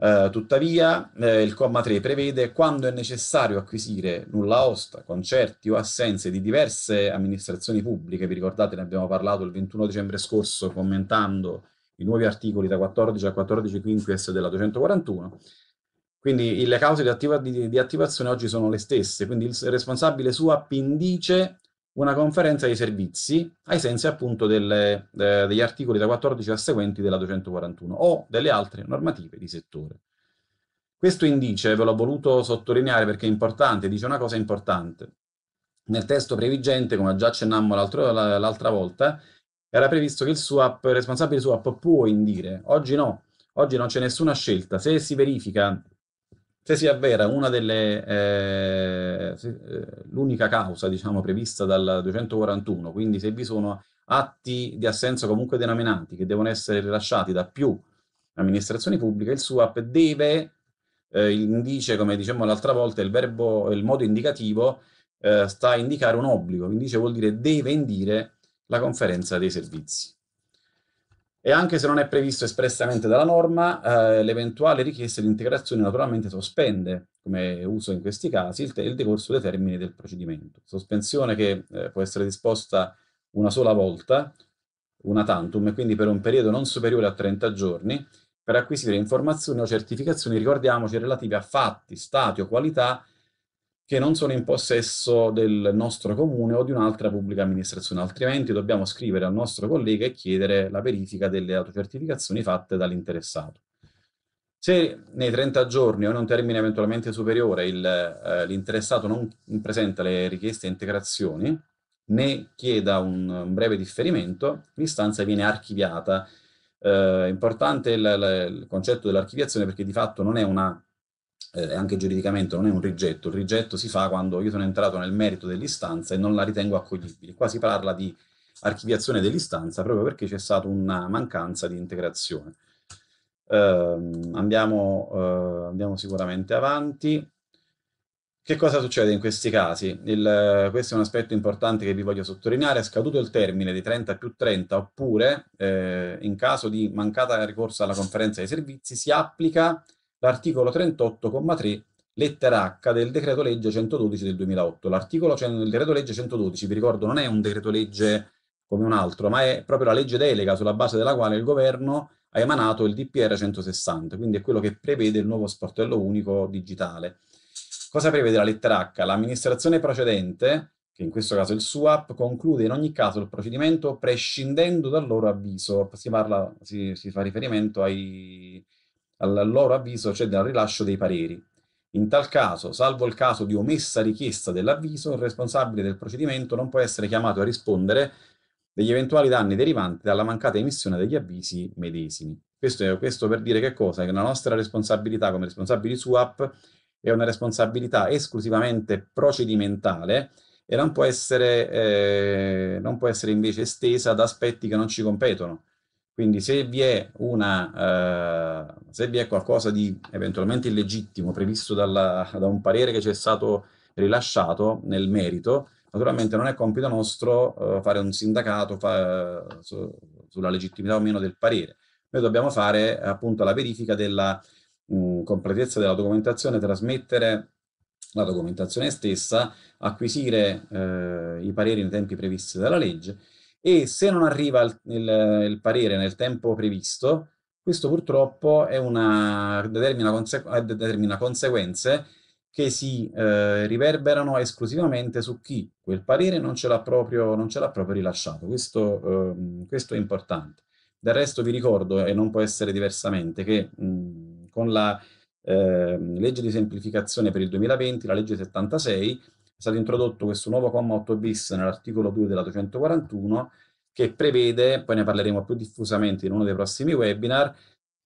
Uh, tuttavia, eh, il comma 3 prevede quando è necessario acquisire nulla osta, concerti o assenze di diverse amministrazioni pubbliche, vi ricordate ne abbiamo parlato il 21 dicembre scorso commentando i nuovi articoli da 14 a 14 quinquies della 241, quindi le cause di, attiva di, di attivazione oggi sono le stesse, quindi il responsabile SUAP indice una conferenza dei servizi ai sensi appunto delle, eh, degli articoli da 14 a seguenti della 241 o delle altre normative di settore. Questo indice ve l'ho voluto sottolineare perché è importante, dice una cosa importante. Nel testo previgente, come già accennammo l'altra volta, era previsto che il swap, il responsabile swap può indire. Oggi no, oggi non c'è nessuna scelta. Se si verifica, se si avvera una delle, eh, eh, l'unica causa, diciamo, prevista dal 241, quindi se vi sono atti di assenso comunque denominati che devono essere rilasciati da più amministrazioni pubbliche, il SUAP deve, eh, indice, come dicevamo l'altra volta, il verbo, il modo indicativo eh, sta a indicare un obbligo, indice vuol dire deve indire la conferenza dei servizi. E anche se non è previsto espressamente dalla norma, eh, l'eventuale richiesta di integrazione naturalmente sospende, come uso in questi casi, il, il decorso dei termini del procedimento. Sospensione che eh, può essere disposta una sola volta, una tantum, e quindi per un periodo non superiore a 30 giorni, per acquisire informazioni o certificazioni, ricordiamoci, relative a fatti, stati o qualità che non sono in possesso del nostro comune o di un'altra pubblica amministrazione, altrimenti dobbiamo scrivere al nostro collega e chiedere la verifica delle autocertificazioni fatte dall'interessato. Se nei 30 giorni o in un termine eventualmente superiore eh, l'interessato non presenta le richieste integrazioni, né chieda un, un breve differimento, l'istanza viene archiviata. Eh, importante il, il concetto dell'archiviazione perché di fatto non è una eh, anche giuridicamente non è un rigetto, il rigetto si fa quando io sono entrato nel merito dell'istanza e non la ritengo accoglibile. Qua si parla di archiviazione dell'istanza proprio perché c'è stata una mancanza di integrazione. Eh, andiamo, eh, andiamo sicuramente avanti. Che cosa succede in questi casi? Il, questo è un aspetto importante che vi voglio sottolineare. È scaduto il termine di 30 più 30 oppure eh, in caso di mancata ricorso alla conferenza dei servizi si applica l'articolo 38,3 lettera H del decreto legge 112 del 2008. L'articolo del decreto legge 112, vi ricordo, non è un decreto legge come un altro, ma è proprio la legge delega sulla base della quale il governo ha emanato il DPR 160, quindi è quello che prevede il nuovo sportello unico digitale. Cosa prevede la lettera H? L'amministrazione precedente, che in questo caso è il SUAP, conclude in ogni caso il procedimento prescindendo dal loro avviso. Si, parla, si, si fa riferimento ai, al loro avviso c'è del rilascio dei pareri. In tal caso, salvo il caso di omessa richiesta dell'avviso, il responsabile del procedimento non può essere chiamato a rispondere degli eventuali danni derivanti dalla mancata emissione degli avvisi medesimi. Questo, è, questo per dire che cosa? Che la nostra responsabilità come responsabili SUAP è una responsabilità esclusivamente procedimentale e non può essere, eh, non può essere invece estesa ad aspetti che non ci competono. Quindi se vi è, una, uh, se vi è qualcosa di eventualmente illegittimo previsto dalla, da un parere che ci è stato rilasciato nel merito, naturalmente non è compito nostro uh, fare un sindacato fa, su, sulla legittimità o meno del parere. Noi dobbiamo fare appunto la verifica della mh, completezza della documentazione, trasmettere la documentazione stessa, acquisire uh, i pareri nei tempi previsti dalla legge e se non arriva il, il, il parere nel tempo previsto, questo purtroppo una, determina, conse eh, determina, conseguenze che si eh, riverberano esclusivamente su chi quel parere non ce l'ha proprio, proprio, rilasciato. Questo, eh, questo, è importante. Del resto vi ricordo, e non può essere diversamente, che mh, con la eh, legge di semplificazione per il 2020, la legge 76, è stato introdotto questo nuovo comma 8 bis nell'articolo 2 della 241 che prevede, poi ne parleremo più diffusamente in uno dei prossimi webinar,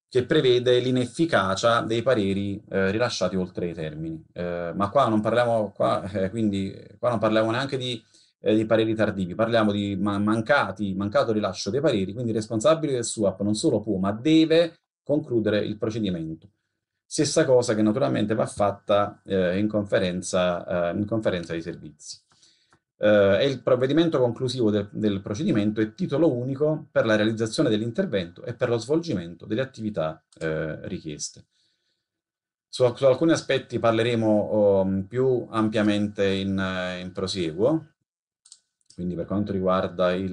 che prevede l'inefficacia dei pareri eh, rilasciati oltre i termini. Eh, ma qua non parliamo, qua, eh, quindi, qua non parliamo neanche di, eh, di, pareri tardivi, parliamo di mancati, mancato rilascio dei pareri, quindi il responsabile del SUAP non solo può, ma deve concludere il procedimento. Stessa cosa che naturalmente va fatta eh, in, conferenza, eh, in, conferenza, di servizi. Eh, è il provvedimento conclusivo del, del procedimento e titolo unico per la realizzazione dell'intervento e per lo svolgimento delle attività eh, richieste. Su, su, alcuni aspetti parleremo oh, più ampiamente in, in, prosieguo, quindi per quanto riguarda eh,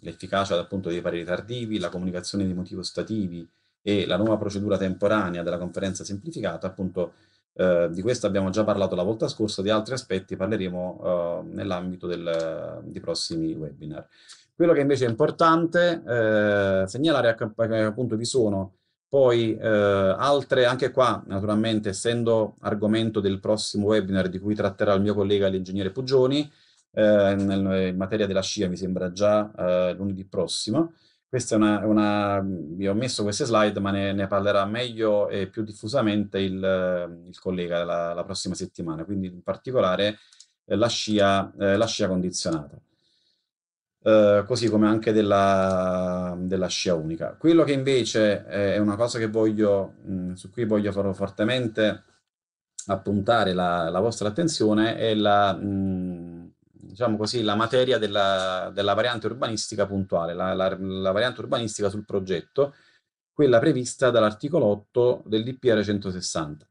l'efficacia dal punto dei pareri tardivi, la comunicazione di motivi ostativi, e la nuova procedura temporanea della conferenza semplificata, appunto eh, di questo abbiamo già parlato la volta scorsa, di altri aspetti parleremo eh, nell'ambito di prossimi webinar. Quello che invece è importante eh, segnalare appunto vi sono Poi eh, altre, anche qua, naturalmente, essendo argomento del prossimo webinar di cui tratterà il mio collega l'ingegnere Puggioni, eh, nel, in materia della scia mi sembra già eh, lunedì prossimo. Questa è una, una, vi ho messo queste slide, ma ne, ne parlerà meglio e più diffusamente il, il collega la, la, prossima settimana, quindi in particolare eh, la scia, eh, la scia condizionata. Uh, così come anche della, della, scia unica. Quello che invece è una cosa che voglio, mh, su cui voglio fortemente appuntare la, la vostra attenzione è la, mh, diciamo così, la materia della, della variante urbanistica puntuale, la, la, variante urbanistica sul progetto, quella prevista dall'articolo 8 del DPR 160.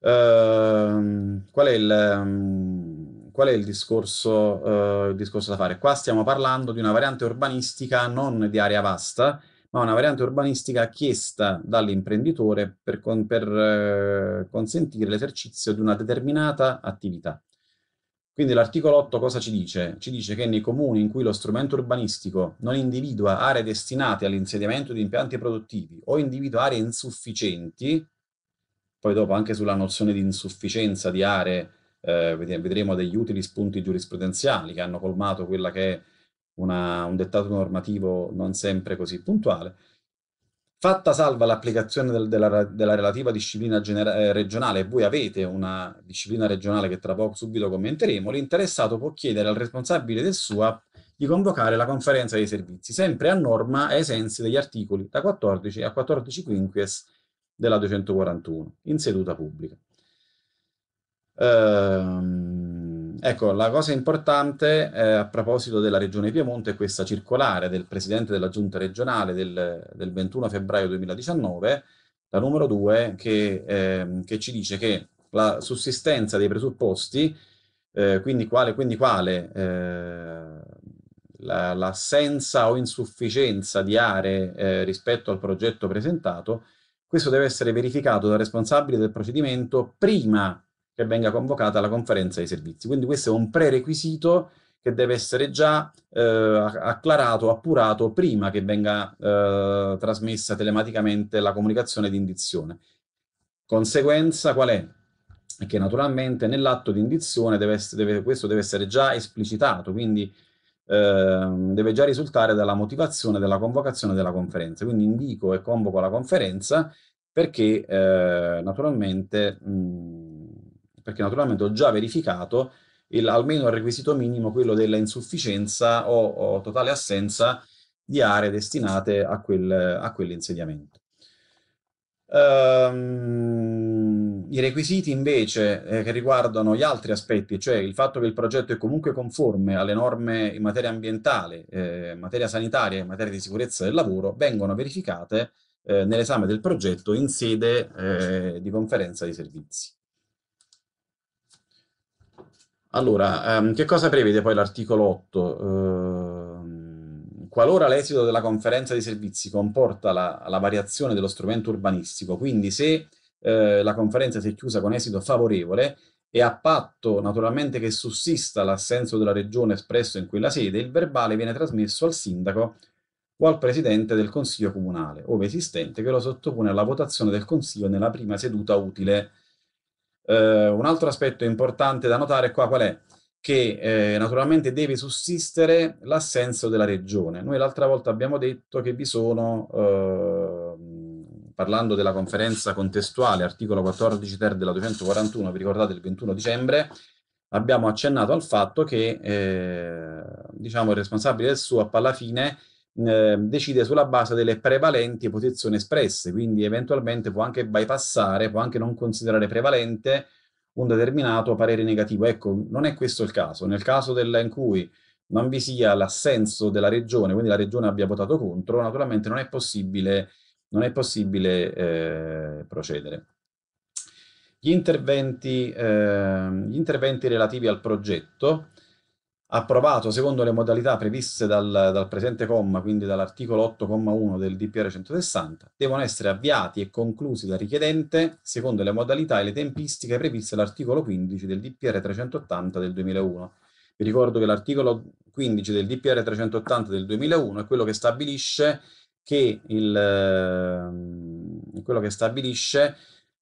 Uh, qual è il... Um, qual è il discorso, uh, discorso, da fare? Qua stiamo parlando di una variante urbanistica non di area vasta, ma una variante urbanistica chiesta dall'imprenditore per, con, per uh, consentire l'esercizio di una determinata attività. Quindi l'articolo 8 cosa ci dice? Ci dice che nei comuni in cui lo strumento urbanistico non individua aree destinate all'insediamento di impianti produttivi o individua aree insufficienti, poi dopo anche sulla nozione di insufficienza di aree eh, vedremo degli utili spunti giurisprudenziali che hanno colmato quella che è una, un dettato normativo non sempre così puntuale. Fatta salva l'applicazione del, della, della, relativa disciplina eh, regionale, e voi avete una disciplina regionale che tra poco subito commenteremo, l'interessato può chiedere al responsabile del SUAP di convocare la conferenza dei servizi, sempre a norma ai sensi degli articoli da 14 a 14 quinquies della 241, in seduta pubblica. Ehm, ecco, la cosa importante eh, a proposito della Regione Piemonte è questa circolare del Presidente della Giunta regionale del, del 21 febbraio 2019, la numero 2, che, eh, che, ci dice che la sussistenza dei presupposti, eh, quindi quale, quindi quale eh, l'assenza la, o insufficienza di aree eh, rispetto al progetto presentato, questo deve essere verificato dal responsabile del procedimento prima che venga convocata la conferenza dei servizi. Quindi questo è un prerequisito che deve essere già eh, acclarato, appurato prima che venga eh, trasmessa telematicamente la comunicazione di indizione. Conseguenza qual è? Che naturalmente nell'atto di indizione deve essere, deve, questo deve essere già esplicitato, quindi eh, deve già risultare dalla motivazione della convocazione della conferenza. Quindi indico e convoco la conferenza perché eh, naturalmente mh, perché naturalmente ho già verificato il, almeno il requisito minimo, quello della insufficienza o, o totale assenza di aree destinate a, quel, a quell'insediamento. Um, I requisiti invece eh, che riguardano gli altri aspetti, cioè il fatto che il progetto è comunque conforme alle norme in materia ambientale, eh, materia sanitaria e materia di sicurezza del lavoro, vengono verificate eh, nell'esame del progetto in sede eh, di conferenza di servizi. Allora, ehm, che cosa prevede poi l'articolo 8? Ehm, qualora l'esito della conferenza di servizi comporta la, la, variazione dello strumento urbanistico, quindi se eh, la conferenza si è chiusa con esito favorevole e a patto naturalmente che sussista l'assenso della regione espresso in quella sede, il verbale viene trasmesso al sindaco o al presidente del consiglio comunale, ove esistente, che lo sottopone alla votazione del consiglio nella prima seduta utile eh, un altro aspetto importante da notare qua qual è? Che eh, naturalmente deve sussistere l'assenso della regione. Noi l'altra volta abbiamo detto che vi sono, eh, parlando della conferenza contestuale, articolo 14 ter della 241, vi ricordate il 21 dicembre, abbiamo accennato al fatto che eh, diciamo, il responsabile del SUAP alla fine eh, decide sulla base delle prevalenti posizioni espresse, quindi eventualmente può anche bypassare, può anche non considerare prevalente un determinato parere negativo. Ecco, non è questo il caso. Nel caso del, in cui non vi sia l'assenso della regione, quindi la regione abbia votato contro, naturalmente non è possibile, non è possibile eh, procedere. Gli interventi, eh, gli interventi relativi al progetto approvato secondo le modalità previste dal, dal presente comma, quindi dall'articolo 8,1 del DPR 160, devono essere avviati e conclusi dal richiedente secondo le modalità e le tempistiche previste dall'articolo 15 del DPR 380 del 2001. Vi ricordo che l'articolo 15 del DPR 380 del 2001 è quello che stabilisce che il, ehm, quello che stabilisce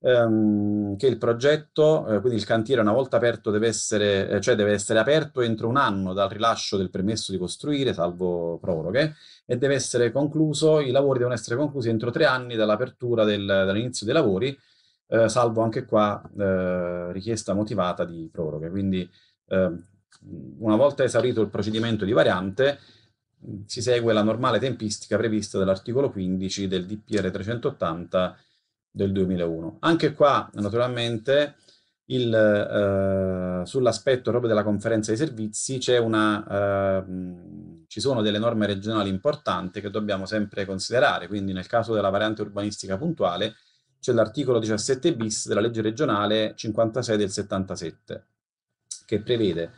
ehm, che il progetto, eh, quindi il cantiere una volta aperto deve essere, eh, cioè deve essere aperto entro un anno dal rilascio del permesso di costruire, salvo proroghe, e deve essere concluso, i lavori devono essere conclusi entro tre anni dall'apertura del, dall'inizio dei lavori, eh, salvo anche qua eh, richiesta motivata di proroghe. Quindi ehm, una volta esaurito il procedimento di variante, si segue la normale tempistica prevista dall'articolo 15 del DPR 380 del 2001. Anche qua, naturalmente, eh, sull'aspetto proprio della conferenza dei servizi una, eh, ci sono delle norme regionali importanti che dobbiamo sempre considerare, quindi nel caso della variante urbanistica puntuale c'è l'articolo 17 bis della legge regionale 56 del 77, che prevede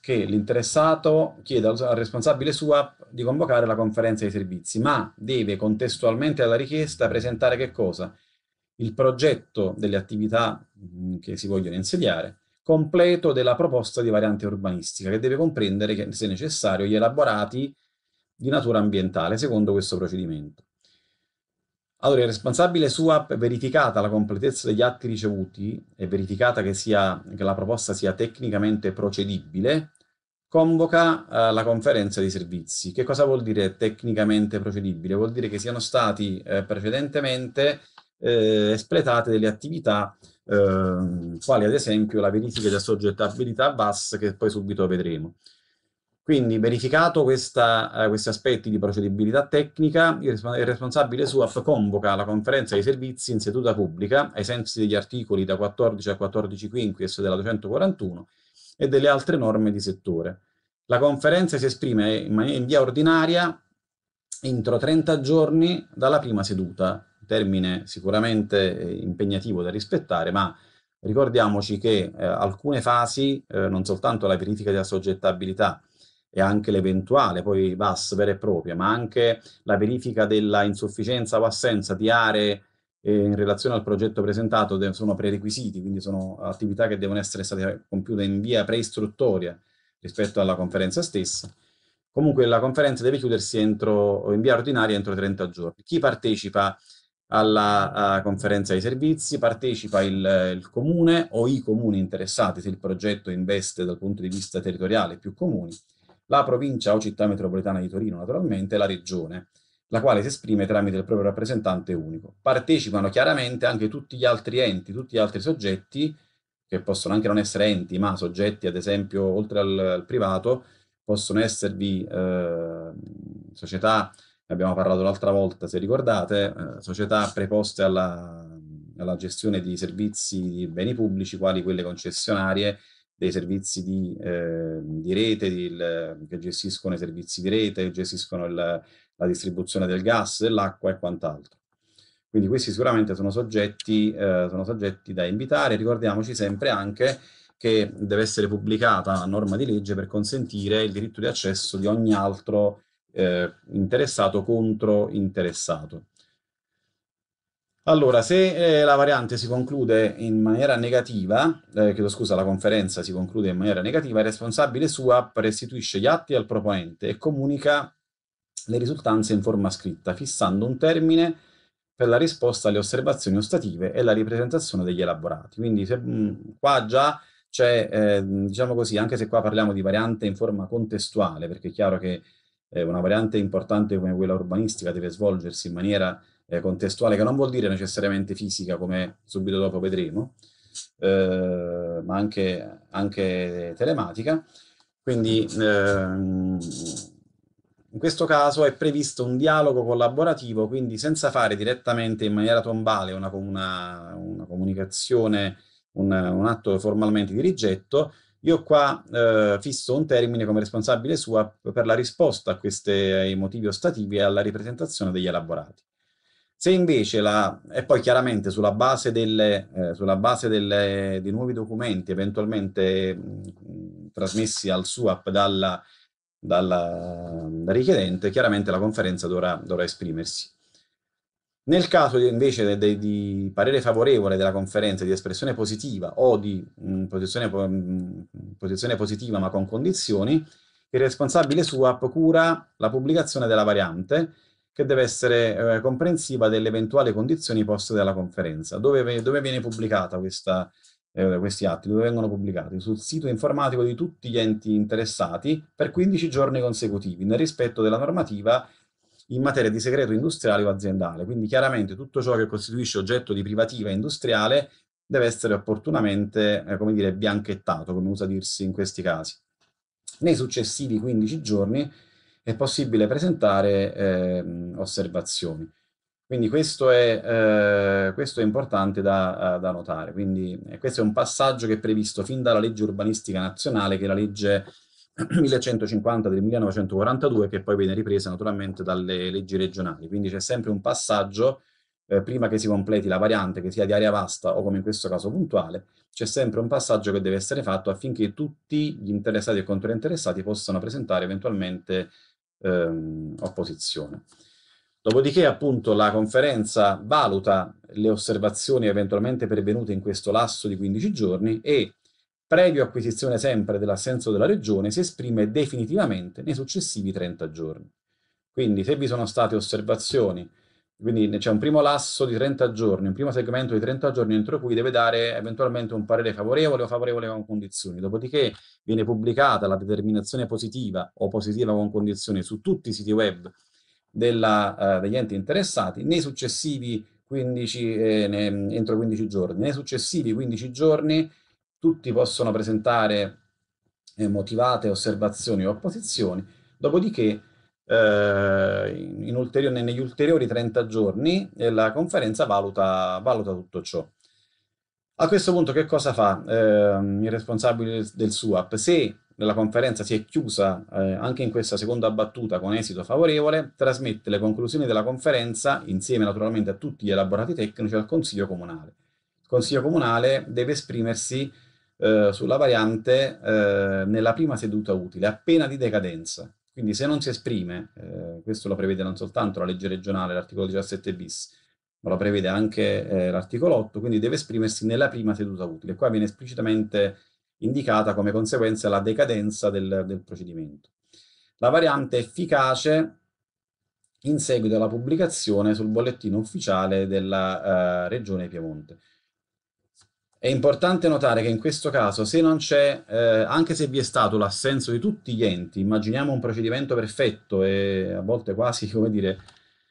che l'interessato chiede al, al responsabile SUAP di convocare la conferenza dei servizi, ma deve contestualmente alla richiesta presentare che cosa? Il progetto delle attività che si vogliono insediare, completo della proposta di variante urbanistica, che deve comprendere, se necessario, gli elaborati di natura ambientale, secondo questo procedimento. Allora, il responsabile SUAP, verificata la completezza degli atti ricevuti e verificata che, sia, che la proposta sia tecnicamente procedibile, convoca eh, la conferenza di servizi. Che cosa vuol dire tecnicamente procedibile? Vuol dire che siano stati eh, precedentemente eh, espletate delle attività eh, quali ad esempio la verifica di assoggettabilità a VAS che poi subito vedremo. Quindi verificato questa, eh, questi aspetti di procedibilità tecnica, il, il responsabile SUAP convoca la conferenza dei servizi in seduta pubblica ai sensi degli articoli da 14 a 14 quinquies della 241 e delle altre norme di settore. La conferenza si esprime in, in via ordinaria entro 30 giorni dalla prima seduta termine sicuramente eh, impegnativo da rispettare, ma ricordiamoci che eh, alcune fasi, eh, non soltanto la verifica della soggettabilità e anche l'eventuale poi VAS vera e propria, ma anche la verifica della insufficienza o assenza di aree eh, in relazione al progetto presentato sono prerequisiti, quindi sono attività che devono essere state compiute in via preistruttoria rispetto alla conferenza stessa. Comunque la conferenza deve chiudersi entro, in via ordinaria entro 30 giorni. Chi partecipa alla conferenza dei servizi, partecipa il, il, comune o i comuni interessati se il progetto investe dal punto di vista territoriale più comuni, la provincia o città metropolitana di Torino naturalmente, la regione, la quale si esprime tramite il proprio rappresentante unico. Partecipano chiaramente anche tutti gli altri enti, tutti gli altri soggetti, che possono anche non essere enti, ma soggetti ad esempio oltre al, al privato, possono esservi eh, società abbiamo parlato l'altra volta, se ricordate, eh, società preposte alla, alla, gestione di servizi di beni pubblici, quali quelle concessionarie, dei servizi di, eh, di rete, di, il, che gestiscono i servizi di rete, che gestiscono il, la distribuzione del gas, dell'acqua e quant'altro. Quindi questi sicuramente sono soggetti, eh, sono soggetti da invitare. Ricordiamoci sempre anche che deve essere pubblicata a norma di legge per consentire il diritto di accesso di ogni altro eh, interessato contro interessato. Allora, se eh, la variante si conclude in maniera negativa, eh, chiedo scusa, la conferenza si conclude in maniera negativa, il responsabile SUAP restituisce gli atti al proponente e comunica le risultanze in forma scritta, fissando un termine per la risposta alle osservazioni ostative e la ripresentazione degli elaborati. Quindi se, mh, qua già c'è, eh, diciamo così, anche se qua parliamo di variante in forma contestuale, perché è chiaro che eh, una variante importante come quella urbanistica deve svolgersi in maniera eh, contestuale, che non vuol dire necessariamente fisica, come subito dopo vedremo, eh, ma anche, anche, telematica. Quindi ehm, in questo caso è previsto un dialogo collaborativo, quindi senza fare direttamente in maniera tombale una, una, una comunicazione, un, un atto formalmente di rigetto, io qua eh, fisso un termine come responsabile sua per la risposta a questi ai motivi ostativi e alla ripresentazione degli elaborati. Se invece, la, e poi chiaramente sulla base, delle, eh, sulla base delle, dei nuovi documenti eventualmente mh, trasmessi al SUAP dalla, dalla, dal richiedente, chiaramente la conferenza dovrà, dovrà esprimersi. Nel caso invece di, di, di, parere favorevole della conferenza, di espressione positiva o di mh, mm, posizione, mh, mm, posizione, positiva ma con condizioni, il responsabile SUAP cura la pubblicazione della variante che deve essere eh, comprensiva delle eventuali condizioni poste dalla conferenza. Dove, dove viene pubblicata questa, eh, questi atti? Dove vengono pubblicati? Sul sito informatico di tutti gli enti interessati per 15 giorni consecutivi, nel rispetto della normativa in materia di segreto industriale o aziendale. Quindi chiaramente tutto ciò che costituisce oggetto di privativa industriale deve essere opportunamente, eh, come dire, bianchettato, come usa dirsi in questi casi. Nei successivi 15 giorni è possibile presentare eh, osservazioni. Quindi questo è, eh, questo è importante da, da notare. Quindi, eh, questo è un passaggio che è previsto fin dalla legge urbanistica nazionale, che è la legge *clears throat* 1150 del 1942, che poi viene ripresa naturalmente dalle leggi regionali. Quindi c'è sempre un passaggio, eh, prima che si completi la variante, che sia di area vasta o come in questo caso puntuale, c'è sempre un passaggio che deve essere fatto affinché tutti gli interessati e controinteressati possano presentare eventualmente ehm, opposizione. Dopodiché appunto la conferenza valuta le osservazioni eventualmente pervenute in questo lasso di 15 giorni e previo acquisizione sempre dell'assenso della regione, si esprime definitivamente nei successivi 30 giorni. Quindi se vi sono state osservazioni, quindi c'è un primo lasso di 30 giorni, un primo segmento di 30 giorni entro cui deve dare eventualmente un parere favorevole o favorevole con condizioni, dopodiché viene pubblicata la determinazione positiva o positiva con condizioni su tutti i siti web della, uh, degli enti interessati, nei successivi 15, eh, ne, entro 15 giorni. Nei successivi 15 giorni tutti possono presentare eh, motivate osservazioni o opposizioni, dopodiché eh, in ulteriori, negli ulteriori 30 giorni eh, la conferenza valuta, valuta, tutto ciò. A questo punto che cosa fa eh, il responsabile del SUAP? Se la conferenza si è chiusa eh, anche in questa seconda battuta con esito favorevole, trasmette le conclusioni della conferenza, insieme naturalmente a tutti gli elaborati tecnici, al Consiglio Comunale. Il Consiglio Comunale deve esprimersi eh, sulla variante eh, nella prima seduta utile, appena di decadenza. Quindi se non si esprime, eh, questo lo prevede non soltanto la legge regionale, l'articolo 17 bis, ma lo prevede anche eh, l'articolo 8, quindi deve esprimersi nella prima seduta utile. Qua viene esplicitamente indicata come conseguenza la decadenza del, del procedimento. La variante efficace in seguito alla pubblicazione sul bollettino ufficiale della uh, Regione Piemonte. È importante notare che in questo caso, se non c'è, eh, anche se vi è stato l'assenso di tutti gli enti, immaginiamo un procedimento perfetto e a volte quasi, *laughs* come dire,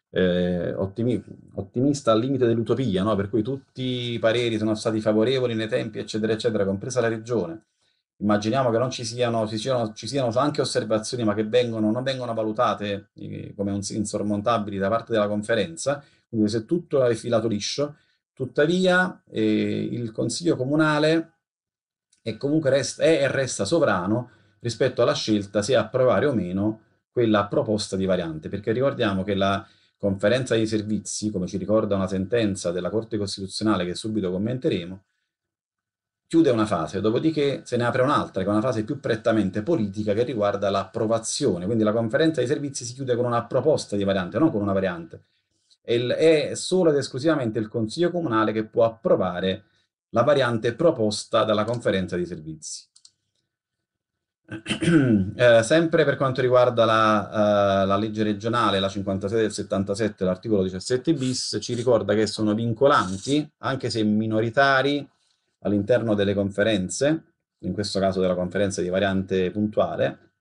eh, ottimi ottimista al limite dell'utopia, no? per cui tutti i pareri sono stati favorevoli nei tempi, eccetera, eccetera, compresa la regione. Immaginiamo che non ci siano, ci siano, ci siano anche osservazioni, ma che vengono, non vengono valutate eh, come insormontabili da parte della conferenza, quindi se tutto è filato liscio, Tuttavia eh, il Consiglio Comunale è resta, è e resta sovrano rispetto alla scelta se approvare o meno quella proposta di variante, perché ricordiamo che la conferenza dei servizi, come ci ricorda una sentenza della Corte Costituzionale che subito commenteremo, chiude una fase, dopodiché se ne apre un'altra, che è una fase più prettamente politica che riguarda l'approvazione, quindi la conferenza dei servizi si chiude con una proposta di variante, non con una variante è solo ed esclusivamente il Consiglio Comunale che può approvare la variante proposta dalla conferenza di servizi. *clears throat* Eh, sempre per quanto riguarda la, uh, la, legge regionale, la 56 del 77, l'articolo 17 bis, ci ricorda che sono vincolanti, anche se minoritari, all'interno delle conferenze, in questo caso della conferenza di variante puntuale,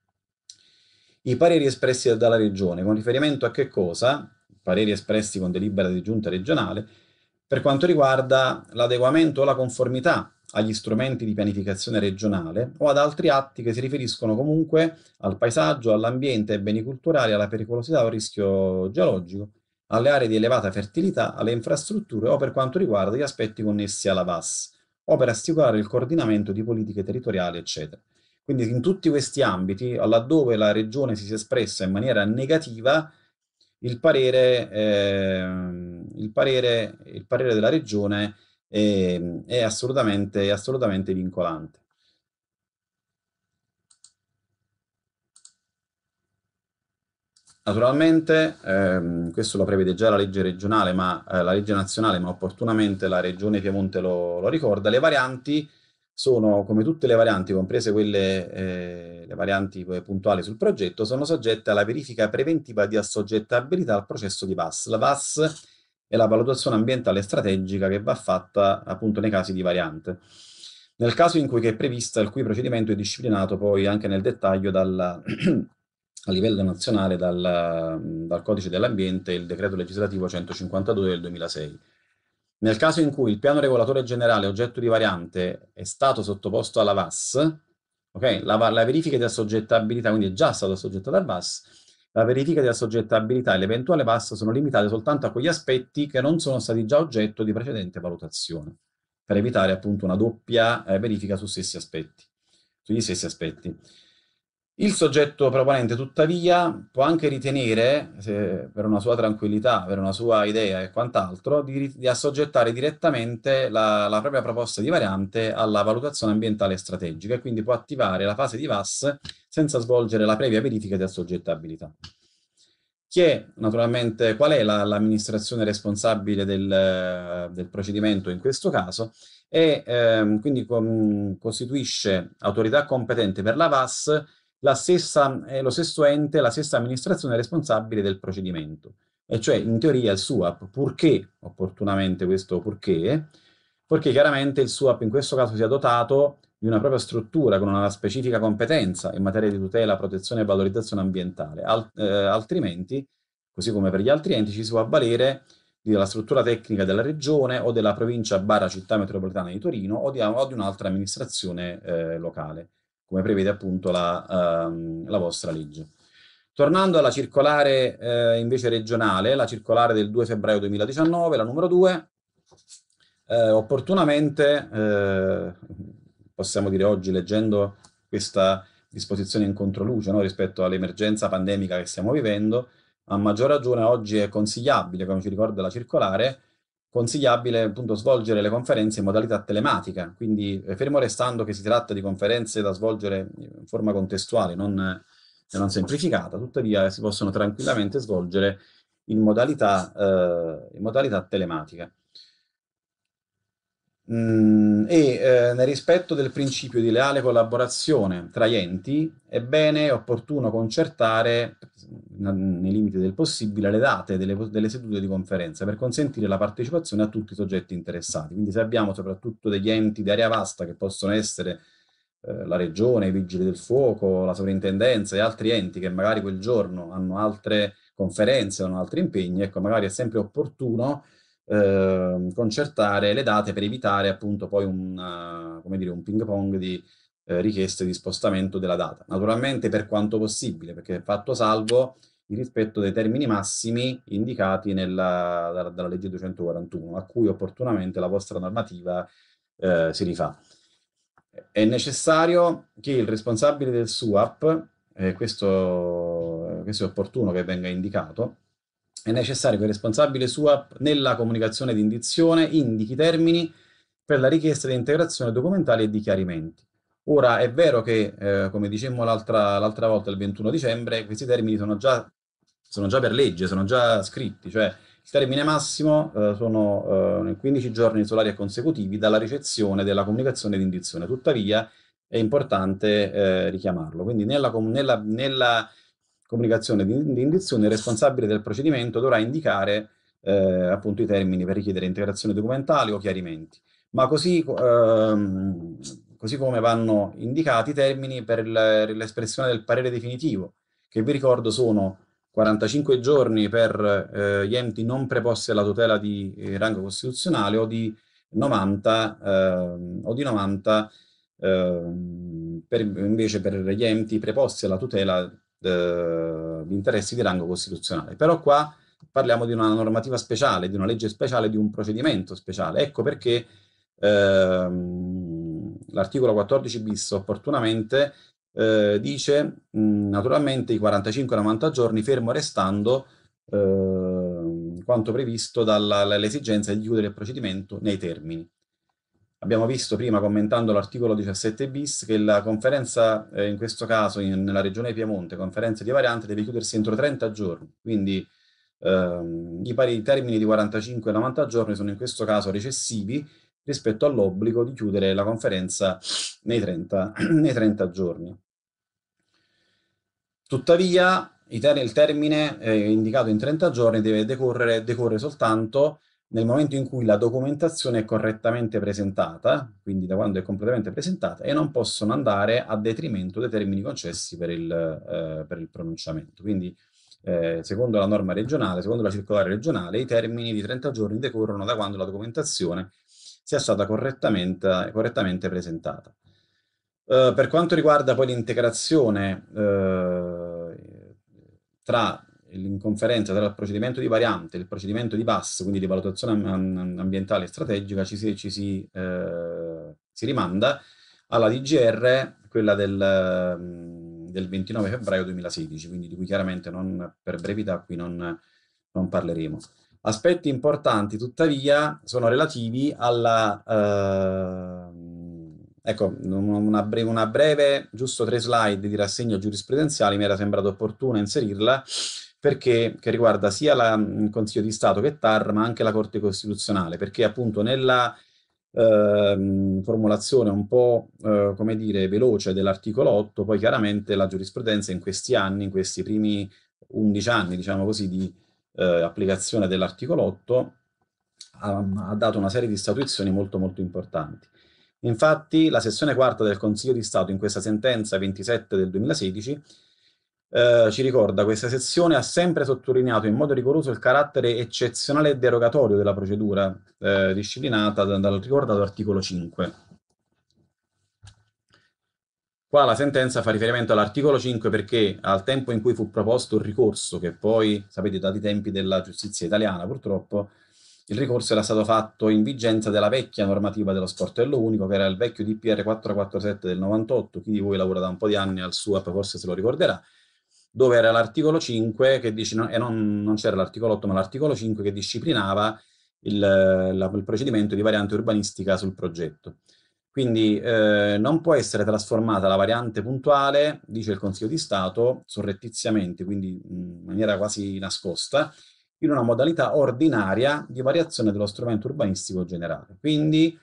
i pareri espressi dalla regione, con riferimento a che cosa? Pareri espressi con delibera di giunta regionale, per quanto riguarda l'adeguamento o la conformità agli strumenti di pianificazione regionale o ad altri atti che si riferiscono comunque al paesaggio, all'ambiente, ai beni culturali, alla pericolosità o rischio geologico, alle aree di elevata fertilità, alle infrastrutture o per quanto riguarda gli aspetti connessi alla VAS o per assicurare il coordinamento di politiche territoriali, eccetera. Quindi in tutti questi ambiti, laddove la regione si sia espressa in maniera negativa, il parere, eh, il parere, il parere della regione è, è, assolutamente, assolutamente vincolante. Naturalmente, ehm, questo lo prevede già la legge regionale, ma eh, la legge nazionale, ma opportunamente la regione Piemonte lo, lo ricorda, le varianti sono, come tutte le varianti, comprese quelle, eh, le varianti puntuali sul progetto, sono soggette alla verifica preventiva di assoggettabilità al processo di VAS. La VAS è la valutazione ambientale strategica che va fatta appunto nei casi di variante. Nel caso in cui è prevista, il cui procedimento è disciplinato poi anche nel dettaglio dalla, *clears throat* a livello nazionale dal, dal Codice dell'Ambiente, il decreto legislativo 152 del 2006. Nel caso in cui il piano regolatore generale oggetto di variante è stato sottoposto alla VAS, okay, la, la, verifica di assoggettabilità, quindi è già stato assoggettato al VAS, la verifica di assoggettabilità e l'eventuale VAS sono limitate soltanto a quegli aspetti che non sono stati già oggetto di precedente valutazione, per evitare appunto una doppia eh, verifica su stessi aspetti, sugli stessi aspetti. Il soggetto proponente, tuttavia, può anche ritenere, se, per una sua tranquillità, per una sua idea e quant'altro, di, di, assoggettare direttamente la, la, propria proposta di variante alla valutazione ambientale strategica e quindi può attivare la fase di VAS senza svolgere la previa verifica di assoggettabilità. Chi è, naturalmente, qual è l'amministrazione la, responsabile del, del, procedimento in questo caso? E ehm, quindi com, costituisce autorità competente per la VAS stessa, è lo stesso ente, la stessa amministrazione responsabile del procedimento. E cioè, in teoria, il SUAP, purché, opportunamente questo purché, perché chiaramente il SUAP in questo caso sia dotato di una propria struttura con una specifica competenza in materia di tutela, protezione e valorizzazione ambientale. Al, eh, altrimenti, così come per gli altri enti, ci si può avvalere della struttura tecnica della regione o della provincia barra città metropolitana di Torino o di, di un'altra amministrazione eh, locale come prevede appunto la, uh, la vostra legge. Tornando alla circolare eh, invece regionale, la circolare del 2 febbraio 2019, la numero 2, eh, opportunamente, eh, possiamo dire oggi leggendo questa disposizione in controluce no, rispetto all'emergenza pandemica che stiamo vivendo, a maggior ragione oggi è consigliabile, come ci ricorda la circolare, consigliabile appunto svolgere le conferenze in modalità telematica, quindi eh, fermo restando che si tratta di conferenze da svolgere in forma contestuale, non, eh, non semplificata, tuttavia si possono tranquillamente svolgere in modalità, eh, in modalità telematica. Mm, e eh, nel rispetto del principio di leale collaborazione tra gli enti, è bene e opportuno concertare, nei limiti del possibile, le date delle, delle, sedute di conferenza per consentire la partecipazione a tutti i soggetti interessati. Quindi se abbiamo soprattutto degli enti di area vasta che possono essere eh, la regione, i vigili del fuoco, la sovrintendenza e altri enti che magari quel giorno hanno altre conferenze, hanno altri impegni, ecco, magari è sempre opportuno eh, concertare le date per evitare appunto poi un, come dire, un ping pong di eh, richieste di spostamento della data. Naturalmente per quanto possibile, perché fatto salvo il rispetto dei termini massimi indicati nella, dalla, dalla legge 241, a cui opportunamente la vostra normativa eh, si rifà. È necessario che il responsabile del SUAP, eh, questo, questo è opportuno che venga indicato, è necessario che il responsabile SUAP nella comunicazione di indizione indichi termini per la richiesta di integrazione documentali e di chiarimenti. Ora è vero che, eh, come dicemmo l'altra volta, il 21 dicembre, questi termini sono già, sono già, per legge, sono già scritti, cioè il termine massimo eh, sono eh, 15 giorni solari consecutivi dalla ricezione della comunicazione di indizione. Tuttavia è importante eh, richiamarlo. Quindi nella, nella, nella comunicazione di, di indizione, il responsabile del procedimento dovrà indicare eh, appunto i termini per richiedere integrazione documentale o chiarimenti. Ma così, ehm, così come vanno indicati i termini per l'espressione del parere definitivo, che vi ricordo sono 45 giorni per eh, gli enti non preposti alla tutela di eh, rango costituzionale o di 90, eh, o di 90 ehm, per, invece per gli enti preposti alla tutela eh, di interessi di rango costituzionale. Però qua parliamo di una normativa speciale, di una legge speciale, di un procedimento speciale. Ecco perché ehm, l'articolo 14 bis opportunamente eh, dice mh, naturalmente i 45-90 giorni fermo restando eh, quanto previsto dall'esigenza di chiudere il procedimento nei termini. Abbiamo visto prima, commentando l'articolo 17 bis, che la conferenza, eh, in questo caso in, nella regione Piemonte, conferenza di variante, deve chiudersi entro 30 giorni. Quindi ehm, i pari termini di 45 e 90 giorni sono in questo caso recessivi, rispetto all'obbligo di chiudere la conferenza nei 30, *clears throat* nei 30 giorni. Tuttavia, il termine eh, indicato in 30 giorni deve decorrere, decorre soltanto nel momento in cui la documentazione è correttamente presentata, quindi da quando è completamente presentata, e non possono andare a detrimento dei termini concessi per il, eh, per il pronunciamento. Quindi, eh, secondo la norma regionale, secondo la circolare regionale, i termini di 30 giorni decorrono da quando la documentazione sia stata correttamente, correttamente presentata. Uh, per quanto riguarda poi l'integrazione uh, tra l'inconferenza tra il procedimento di variante e il procedimento di VAS, quindi di valutazione ambientale e strategica, ci si, ci si, uh, si rimanda alla DGR, quella del, um, del, 29 febbraio 2016, quindi di cui chiaramente non, per brevità qui non, non parleremo. Aspetti importanti, tuttavia, sono relativi alla Ecco, una breve, una breve, giusto tre slide di rassegna giurisprudenziale mi era sembrato opportuno inserirla perché che riguarda sia il Consiglio di Stato che TAR, ma anche la Corte Costituzionale, perché appunto nella eh, formulazione un po', eh, come dire, veloce dell'articolo 8, poi chiaramente la giurisprudenza in questi anni, in questi primi 11 anni, diciamo così, di eh, applicazione dell'articolo 8, ha, ha dato una serie di statuizioni molto molto importanti. Infatti la sezione quarta del Consiglio di Stato in questa sentenza 27 del 2016 eh, ci ricorda questa sezione ha sempre sottolineato in modo rigoroso il carattere eccezionale e derogatorio della procedura eh, disciplinata dal ricordato articolo 5. Qua la sentenza fa riferimento all'articolo 5 perché al tempo in cui fu proposto il ricorso, che poi, sapete, dati i tempi della giustizia italiana purtroppo, il ricorso era stato fatto in vigenza della vecchia normativa dello sportello unico, che era il vecchio DPR 447 del 98, chi di voi lavora da un po' di anni al SUAP forse se lo ricorderà, dove era l'articolo 5 che dice, e non, non c'era l'articolo 8, ma l'articolo 5 che disciplinava il, la, il, procedimento di variante urbanistica sul progetto. Quindi eh, non può essere trasformata la variante puntuale, dice il Consiglio di Stato, surrettiziamente, quindi in maniera quasi nascosta, in una modalità ordinaria di variazione dello strumento urbanistico generale. Quindi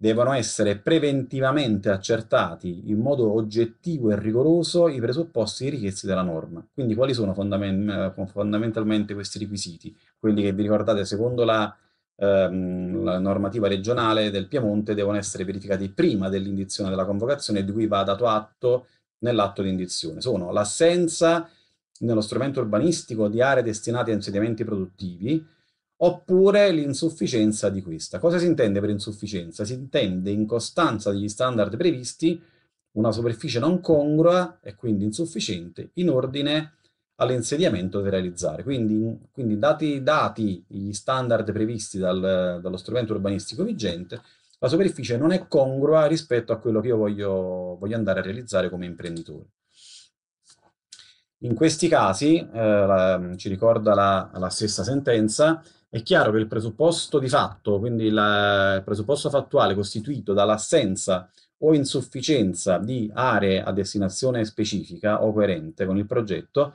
devono essere preventivamente accertati in modo oggettivo e rigoroso i presupposti richiesti dalla norma. Quindi quali sono fondament fondamentalmente questi requisiti? Quelli che vi ricordate secondo la, ehm, la normativa regionale del Piemonte devono essere verificati prima dell'indizione della convocazione di cui va dato atto nell'atto di indizione. Sono l'assenza nello strumento urbanistico di aree destinate a insediamenti produttivi, oppure l'insufficienza di questa. Cosa si intende per insufficienza? Si intende in costanza degli standard previsti una superficie non congrua e quindi insufficiente in ordine all'insediamento da realizzare. Quindi, quindi dati, dati gli standard previsti dal, dallo strumento urbanistico vigente, la superficie non è congrua rispetto a quello che io voglio, voglio andare a realizzare come imprenditore. In questi casi, eh, la, ci ricorda la, la, stessa sentenza, è chiaro che il presupposto di fatto, quindi la, il presupposto fattuale costituito dall'assenza o insufficienza di aree a destinazione specifica o coerente con il progetto,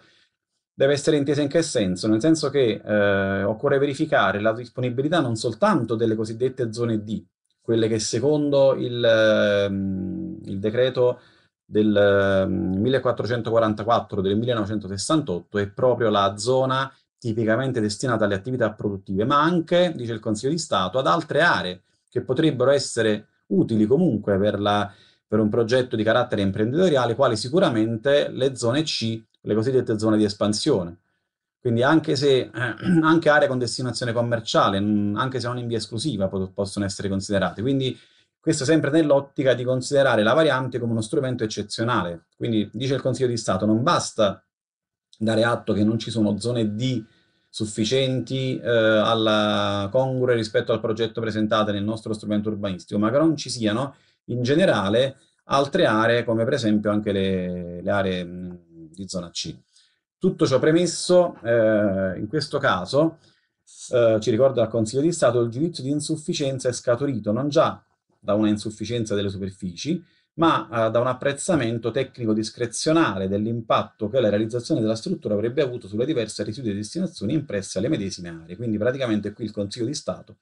deve essere intesa in che senso? Nel senso che eh, occorre verificare la disponibilità non soltanto delle cosiddette zone D, quelle che secondo il, ehm, il decreto del 1444 mm, del 1968 è proprio la zona tipicamente destinata alle attività produttive, ma anche, dice il Consiglio di Stato, ad altre aree che potrebbero essere utili comunque per, la, per un progetto di carattere imprenditoriale, quali sicuramente le zone C, le cosiddette zone di espansione. Quindi anche se eh, *clears throat* anche aree con destinazione commerciale, anche se non in via esclusiva, possono essere considerate. Quindi questo sempre nell'ottica di considerare la variante come uno strumento eccezionale. Quindi, dice il Consiglio di Stato, non basta dare atto che non ci sono zone D sufficienti eh, alla congrue rispetto al progetto presentato nel nostro strumento urbanistico, ma che non ci siano in generale altre aree, come per esempio anche le, le aree mh, di zona C. Tutto ciò premesso, eh, in questo caso, eh, ci ricorda il Consiglio di Stato, il giudizio di insufficienza è scaturito non già da una insufficienza delle superfici, ma eh, da un apprezzamento tecnico discrezionale dell'impatto che la realizzazione della struttura avrebbe avuto sulle diverse residui di destinazione impresse alle medesime aree. Quindi praticamente qui il Consiglio di Stato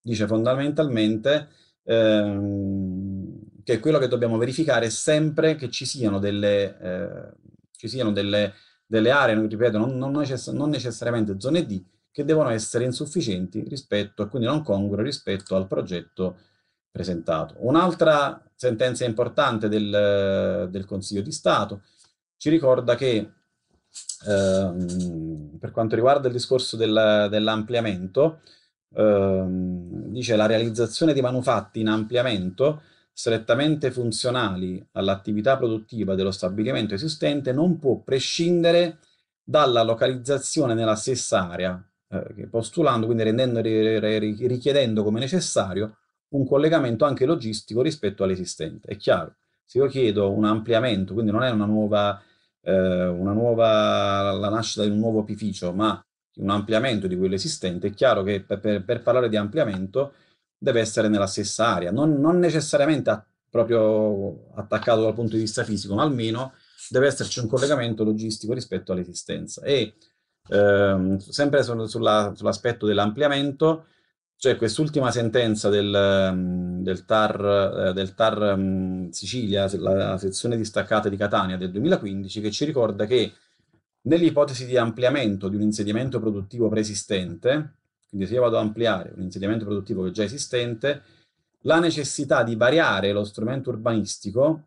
dice fondamentalmente ehm, che quello che dobbiamo verificare è sempre che ci siano delle, eh, ci siano delle, delle aree, ripeto, non, non, necess non necessariamente zone D, che devono essere insufficienti rispetto, e quindi non congrue rispetto al progetto presentato. Un'altra sentenza importante del, del, Consiglio di Stato ci ricorda che ehm, per quanto riguarda il discorso del, dell'ampliamento, ehm, dice la realizzazione di manufatti in ampliamento strettamente funzionali all'attività produttiva dello stabilimento esistente non può prescindere dalla localizzazione nella stessa area, eh, postulando, quindi rendendo, richiedendo come necessario un collegamento anche logistico rispetto all'esistente. È chiaro, se io chiedo un ampliamento, quindi non è una nuova, eh, una nuova la nascita di un nuovo opificio, ma un ampliamento di quello esistente, è chiaro che per, per, per parlare di ampliamento deve essere nella stessa area, non, non necessariamente a, proprio attaccato dal punto di vista fisico, ma almeno deve esserci un collegamento logistico rispetto all'esistenza. E ehm, sempre sull'aspetto dell'ampliamento, c'è quest'ultima sentenza del, del, TAR, eh, del TAR Sicilia, la sezione distaccata di Catania del 2015, che ci ricorda che nell'ipotesi di ampliamento di un insediamento produttivo preesistente, quindi se io vado ad ampliare un insediamento produttivo che è già esistente, la necessità di variare lo strumento urbanistico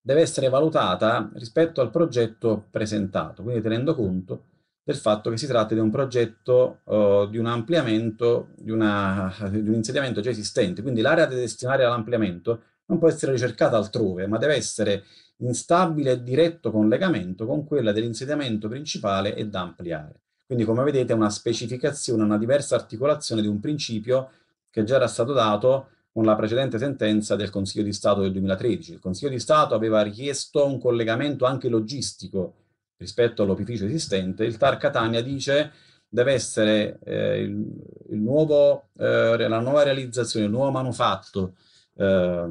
deve essere valutata rispetto al progetto presentato, quindi tenendo conto del fatto che si tratta di un progetto uh, di un ampliamento, di, una, di, un insediamento già esistente. Quindi l'area da destinare all'ampliamento non può essere ricercata altrove, ma deve essere in stabile e diretto collegamento con quella dell'insediamento principale e da ampliare. Quindi come vedete è una specificazione, una diversa articolazione di un principio che già era stato dato con la precedente sentenza del Consiglio di Stato del 2013. Il Consiglio di Stato aveva richiesto un collegamento anche logistico rispetto all'opificio esistente, il TAR Catania dice deve essere eh, il, il nuovo, eh, la nuova realizzazione, il nuovo manufatto eh,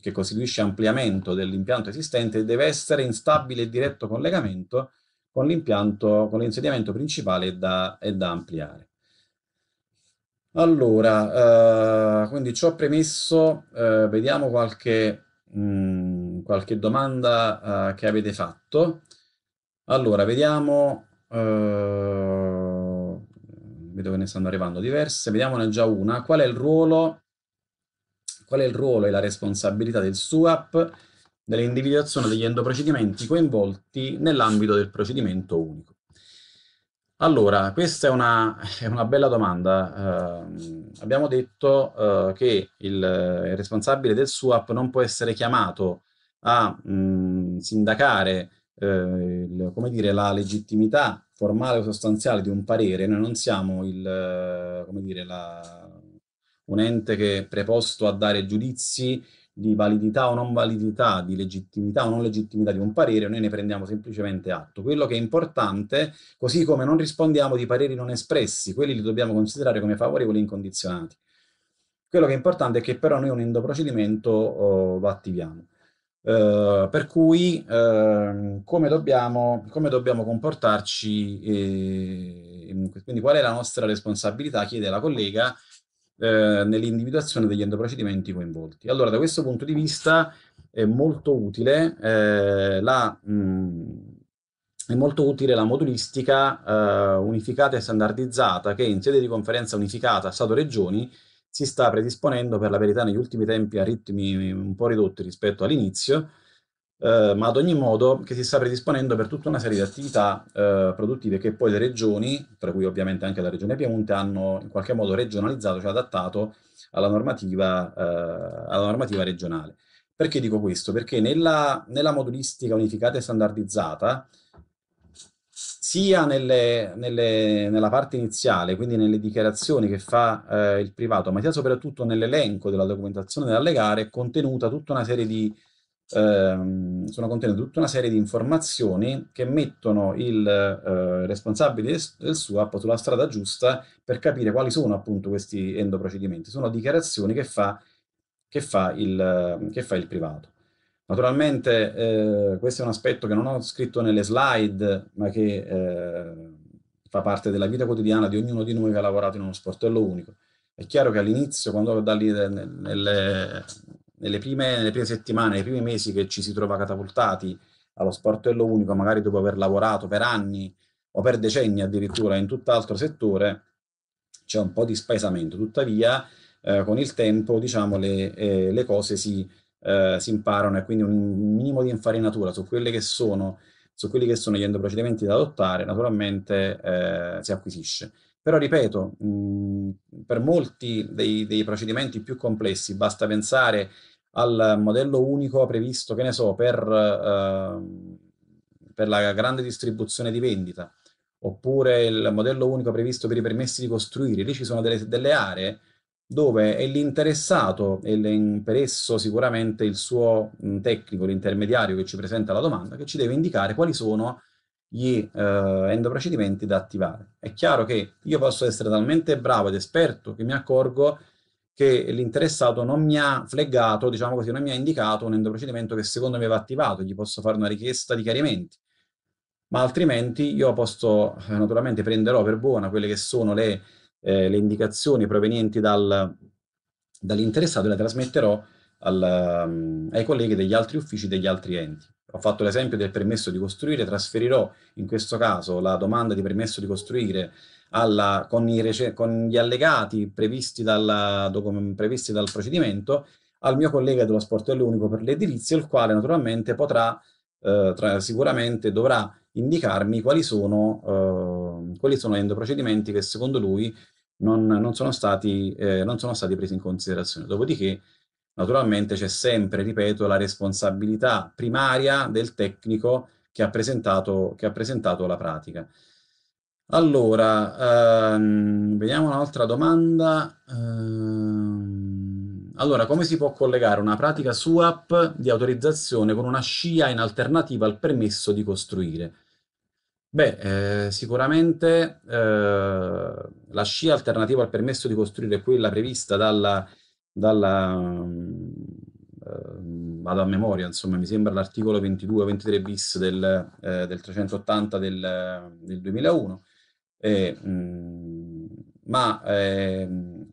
che costituisce ampliamento dell'impianto esistente, deve essere in stabile e diretto collegamento con l'impianto, con l'insediamento principale da, e da ampliare. Allora, eh, quindi ciò premesso, eh, vediamo qualche, mh, mm, qualche domanda eh, che avete fatto. Allora, vediamo, uh, vedo che ne stanno arrivando diverse, vediamone già una. Qual è il ruolo, qual è il ruolo e la responsabilità del SUAP nell'individuazione degli endoprocedimenti coinvolti nell'ambito del procedimento unico? Allora, questa è una, *laughs* è una bella domanda. Uh, abbiamo detto uh, che il, il, responsabile del SUAP non può essere chiamato a mh, sindacare eh, come dire, la legittimità formale o sostanziale di un parere, noi non siamo il, come dire, la, un ente che è preposto a dare giudizi di validità o non validità, di legittimità o non legittimità di un parere, noi ne prendiamo semplicemente atto. Quello che è importante, così come non rispondiamo di pareri non espressi, quelli li dobbiamo considerare come favorevoli e incondizionati. Quello che è importante è che però noi un endoprocedimento oh, lo attiviamo. Uh, per cui uh, come, dobbiamo, come, dobbiamo, comportarci, eh, quindi qual è la nostra responsabilità, chiede la collega, eh, nell'individuazione degli endoprocedimenti coinvolti. Allora, da questo punto di vista è molto utile, eh, la, mh, mm, è molto utile la modulistica unificata e standardizzata che in sede di conferenza unificata Stato-Regioni si sta predisponendo per la verità negli ultimi tempi a ritmi un po' ridotti rispetto all'inizio, eh, ma ad ogni modo che si sta predisponendo per tutta una serie di attività eh, produttive che poi le regioni, tra cui ovviamente anche la regione Piemonte, hanno in qualche modo regionalizzato, cioè adattato alla normativa, eh, alla normativa regionale. Perché dico questo? Perché nella, nella modulistica unificata e standardizzata sia nelle, nelle, nella parte iniziale, quindi nelle dichiarazioni che fa eh, il privato, ma sia soprattutto nell'elenco della documentazione da allegare, è contenuta tutta una serie di, ehm, sono contenute tutta una serie di informazioni che mettono il eh, responsabile del, SUAP sulla strada giusta per capire quali sono appunto questi endoprocedimenti. Sono dichiarazioni che fa, che fa, il, che fa il privato. Naturalmente eh, questo è un aspetto che non ho scritto nelle slide, ma che eh, fa parte della vita quotidiana di ognuno di noi che ha lavorato in uno sportello unico. È chiaro che all'inizio, quando nelle, nelle, prime, nelle prime settimane, nei primi mesi che ci si trova catapultati allo sportello unico, magari dopo aver lavorato per anni o per decenni addirittura in tutt'altro settore, c'è un po' di spaesamento. Tuttavia, eh, con il tempo, diciamo, le, eh, le cose si, eh, si, imparano e quindi un minimo di infarinatura su, che sono, su quelli che sono gli endoprocedimenti da adottare, naturalmente eh, si acquisisce. Però, ripeto, mh, per molti dei, dei procedimenti più complessi basta pensare al modello unico previsto, che ne so, per, eh, per la grande distribuzione di vendita, oppure il modello unico previsto per i permessi di costruire. Lì ci sono delle, delle aree dove è l'interessato e per esso sicuramente il suo tecnico, l'intermediario che ci presenta la domanda, che ci deve indicare quali sono gli eh, endoprocedimenti da attivare. È chiaro che io posso essere talmente bravo ed esperto che mi accorgo che l'interessato non mi ha fleggato, diciamo così, non mi ha indicato un endoprocedimento che secondo me va attivato, gli posso fare una richiesta di chiarimenti. Ma altrimenti io posso, eh, naturalmente prenderò per buona quelle che sono le, eh, le indicazioni provenienti dal, dall'interessato le trasmetterò al, um, ai colleghi degli altri uffici degli altri enti. Ho fatto l'esempio del permesso di costruire, trasferirò in questo caso la domanda di permesso di costruire alla, con, i, con, gli allegati previsti, dalla, previsti, dal procedimento al mio collega dello sportello unico per l'edilizia, il quale naturalmente potrà, eh, tra, sicuramente dovrà indicarmi quali sono, eh, quali sono gli endoprocedimenti che secondo lui non, non, sono stati, eh, non sono stati presi in considerazione. Dopodiché, naturalmente, c'è sempre, ripeto, la responsabilità primaria del tecnico che ha presentato, che ha presentato la pratica. Allora, ehm, vediamo un'altra domanda. Ehm, allora, come si può collegare una pratica SUAP di autorizzazione con una scia in alternativa al permesso di costruire? Beh, eh, sicuramente eh, la scia alternativa al permesso di costruire è quella prevista dalla, dalla eh, vado a memoria, insomma, mi sembra l'articolo 22-23 bis del, eh, del 380 del, del 2001, eh, mh, ma ehm,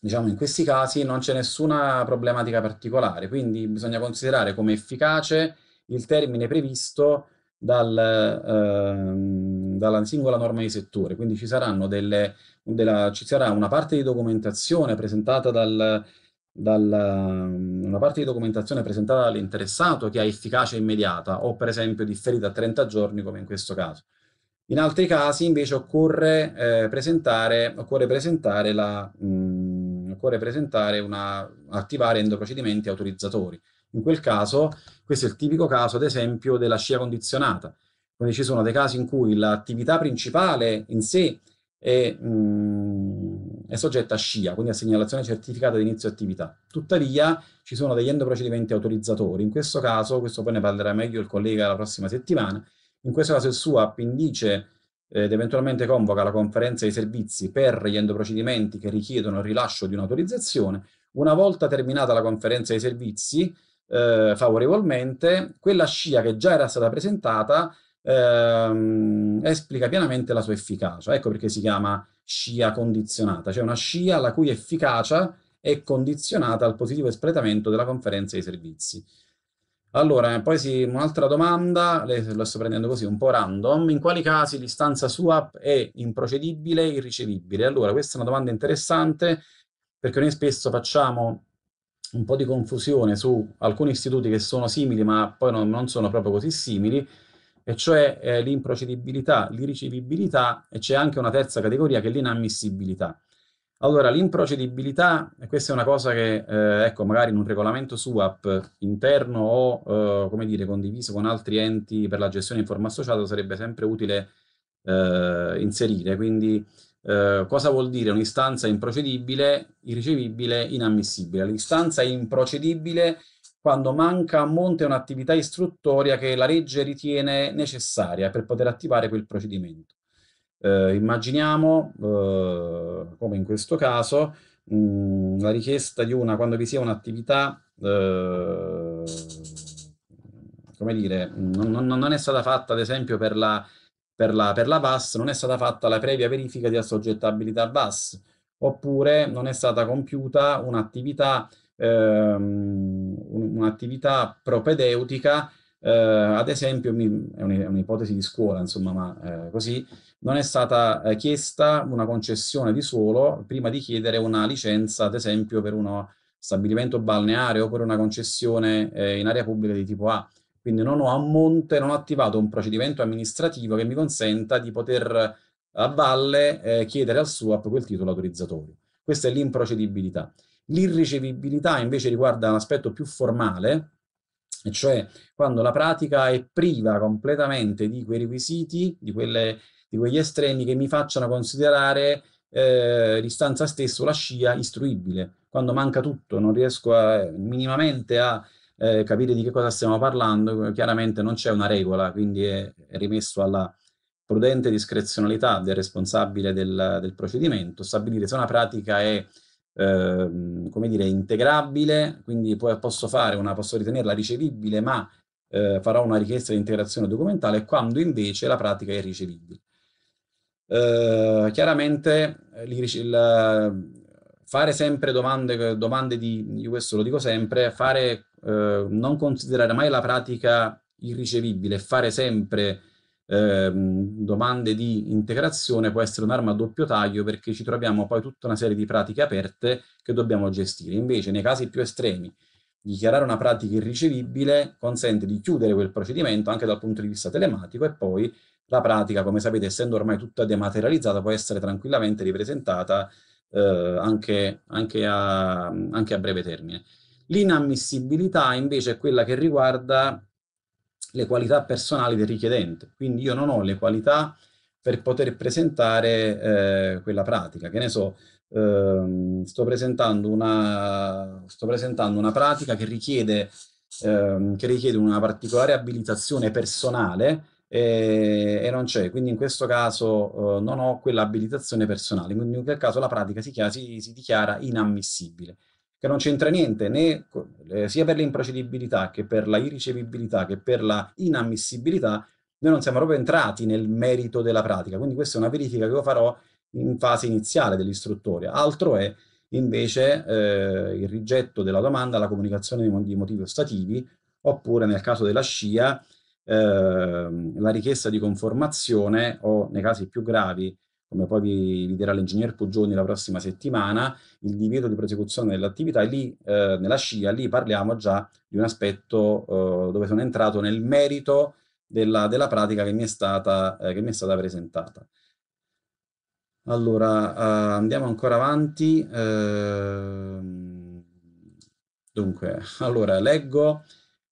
diciamo in questi casi non c'è nessuna problematica particolare, quindi bisogna considerare come efficace il termine previsto dal, ehm, dalla singola norma di settore, quindi ci, saranno delle, della, ci sarà una parte di documentazione presentata dal, dal, una parte di documentazione presentata dall'interessato che ha efficacia immediata o per esempio differita a 30 giorni come in questo caso. In altri casi invece occorre, eh, presentare, occorre presentare, la, mh, mm, occorre presentare una, attivare endoprocedimenti autorizzatori. In quel caso, questo è il tipico caso, ad esempio, della scia condizionata. Quindi ci sono dei casi in cui l'attività principale in sé è, mh, mm, è, soggetta a scia, quindi a segnalazione certificata di inizio attività. Tuttavia ci sono degli endoprocedimenti autorizzatori. In questo caso, questo poi ne parlerà meglio il collega la prossima settimana, in questo caso il SUAP indice eh, ed eventualmente convoca la conferenza dei servizi per gli endoprocedimenti che richiedono il rilascio di un'autorizzazione. Una volta terminata la conferenza dei servizi, eh, favorevolmente, quella scia che già era stata presentata ehm, esplica pienamente la sua efficacia. Ecco perché si chiama scia condizionata, cioè una scia la cui efficacia è condizionata al positivo espletamento della conferenza dei servizi. Allora, poi sì, un'altra domanda, la sto prendendo così, un po' random. In quali casi l'istanza SUAP è improcedibile e irricevibile? Allora, questa è una domanda interessante perché noi spesso facciamo un po' di confusione su alcuni istituti che sono simili ma poi non, non sono proprio così simili, e cioè eh, l'improcedibilità, l'irricevibilità e c'è anche una terza categoria che è l'inammissibilità. Allora, l'improcedibilità, e questa è una cosa che, eh, ecco, magari in un regolamento SUAP interno o, eh, come dire, condiviso con altri enti per la gestione in forma associata sarebbe sempre utile eh, inserire. Quindi, eh, cosa vuol dire un'istanza improcedibile, irricevibile, inammissibile? L'istanza è improcedibile quando manca a monte un'attività istruttoria che la legge ritiene necessaria per poter attivare quel procedimento. Eh, immaginiamo, eh, come in questo caso, mh, mm, la richiesta di una, quando vi sia un'attività, eh, come dire, non, non, non, è stata fatta ad esempio per la, per, la, per la VAS, non è stata fatta la previa verifica di assoggettabilità VAS, oppure non è stata compiuta un'attività ehm, un'attività propedeutica eh, ad esempio, è un'ipotesi di scuola, insomma, ma eh, così, non è stata eh, chiesta una concessione di suolo prima di chiedere una licenza, ad esempio, per uno stabilimento balneare o per una concessione eh, in area pubblica di tipo A. Quindi non ho a monte, non ho attivato un procedimento amministrativo che mi consenta di poter a valle eh, chiedere al SUAP quel titolo autorizzatorio. Questa è l'improcedibilità. L'irricevibilità invece riguarda un aspetto più formale, cioè quando la pratica è priva completamente di quei requisiti, di, quelle, di quegli estremi che mi facciano considerare eh, l'istanza stessa o la scia istruibile. Quando manca tutto, non riesco a, minimamente a eh, capire di che cosa stiamo parlando, chiaramente non c'è una regola, quindi è, è, rimesso alla prudente discrezionalità del responsabile del, del procedimento, stabilire se una pratica è eh, come dire, integrabile, quindi posso, fare una, posso ritenerla ricevibile, ma eh, farò una richiesta di integrazione documentale quando invece la pratica è ricevibile. Eh, chiaramente il, fare sempre domande, domande di, io questo lo dico sempre, fare, eh, non considerare mai la pratica irricevibile, fare sempre eh, domande di integrazione può essere un'arma a doppio taglio perché ci troviamo poi tutta una serie di pratiche aperte che dobbiamo gestire. Invece, nei casi più estremi, dichiarare una pratica irricevibile consente di chiudere quel procedimento anche dal punto di vista telematico e poi la pratica, come sapete, essendo ormai tutta dematerializzata, può essere tranquillamente ripresentata eh, anche, anche, a, anche a breve termine. L'inammissibilità invece è quella che riguarda le qualità personali del richiedente. Quindi io non ho le qualità per poter presentare eh, quella pratica. Che ne so, ehm, sto, presentando una, sto presentando una pratica che richiede, ehm, che richiede una particolare abilitazione personale e, e non c'è. Quindi in questo caso eh, non ho quell'abilitazione personale. Quindi in quel caso la pratica si, chiama, si, si dichiara inammissibile che non c'entra niente né, eh, sia per l'improcedibilità che per la irricevibilità che per la inammissibilità, noi non siamo proprio entrati nel merito della pratica, quindi questa è una verifica che io farò in fase iniziale dell'istruttoria. Altro è invece eh, il rigetto della domanda, la comunicazione di motivi ostativi, oppure nel caso della scia la richiesta di conformazione o nei casi più gravi come poi vi, vi dirà l'ingegner Puggioni la prossima settimana, il divieto di prosecuzione dell'attività, e lì eh, nella scia, lì parliamo già di un aspetto eh, dove sono entrato nel merito della, della pratica che mi, è stata, eh, che mi è stata presentata. Allora, uh, andiamo ancora avanti. Uh, dunque, *laughs* allora, leggo.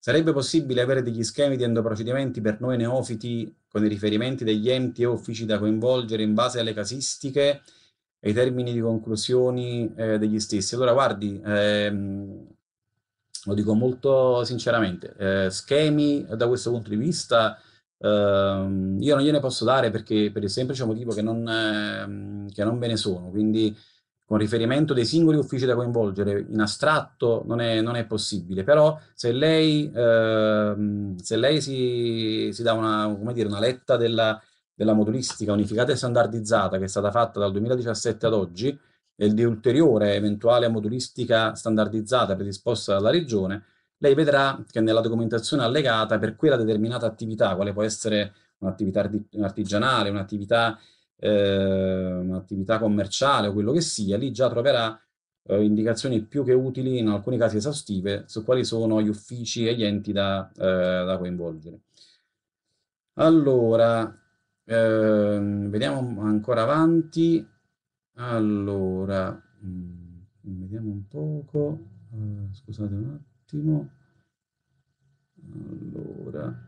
Sarebbe possibile avere degli schemi di endoprocedimenti per noi neofiti con i riferimenti degli enti e uffici da coinvolgere in base alle casistiche e i termini di conclusioni eh, degli stessi. Allora, guardi, ehm, lo dico molto sinceramente, eh, schemi da questo punto di vista ehm, io non gliene posso dare perché per il semplice motivo che non, ehm, che non ve ne sono, quindi con riferimento dei singoli uffici da coinvolgere in astratto non è, non è possibile, però se lei, eh, se lei si, si, dà una, dire, una letta della, della, modulistica unificata e standardizzata che è stata fatta dal 2017 ad oggi e di ulteriore eventuale modulistica standardizzata predisposta dalla Regione, lei vedrà che nella documentazione allegata per quella determinata attività, quale può essere un'attività artigianale, un'attività eh, un'attività commerciale o quello che sia, lì già troverà eh, indicazioni più che utili, in alcuni casi esaustive, su quali sono gli uffici e gli enti da, eh, da coinvolgere. Allora, ehm, vediamo ancora avanti. Allora, mh, mm, vediamo un poco. Uh, scusate un attimo. Allora.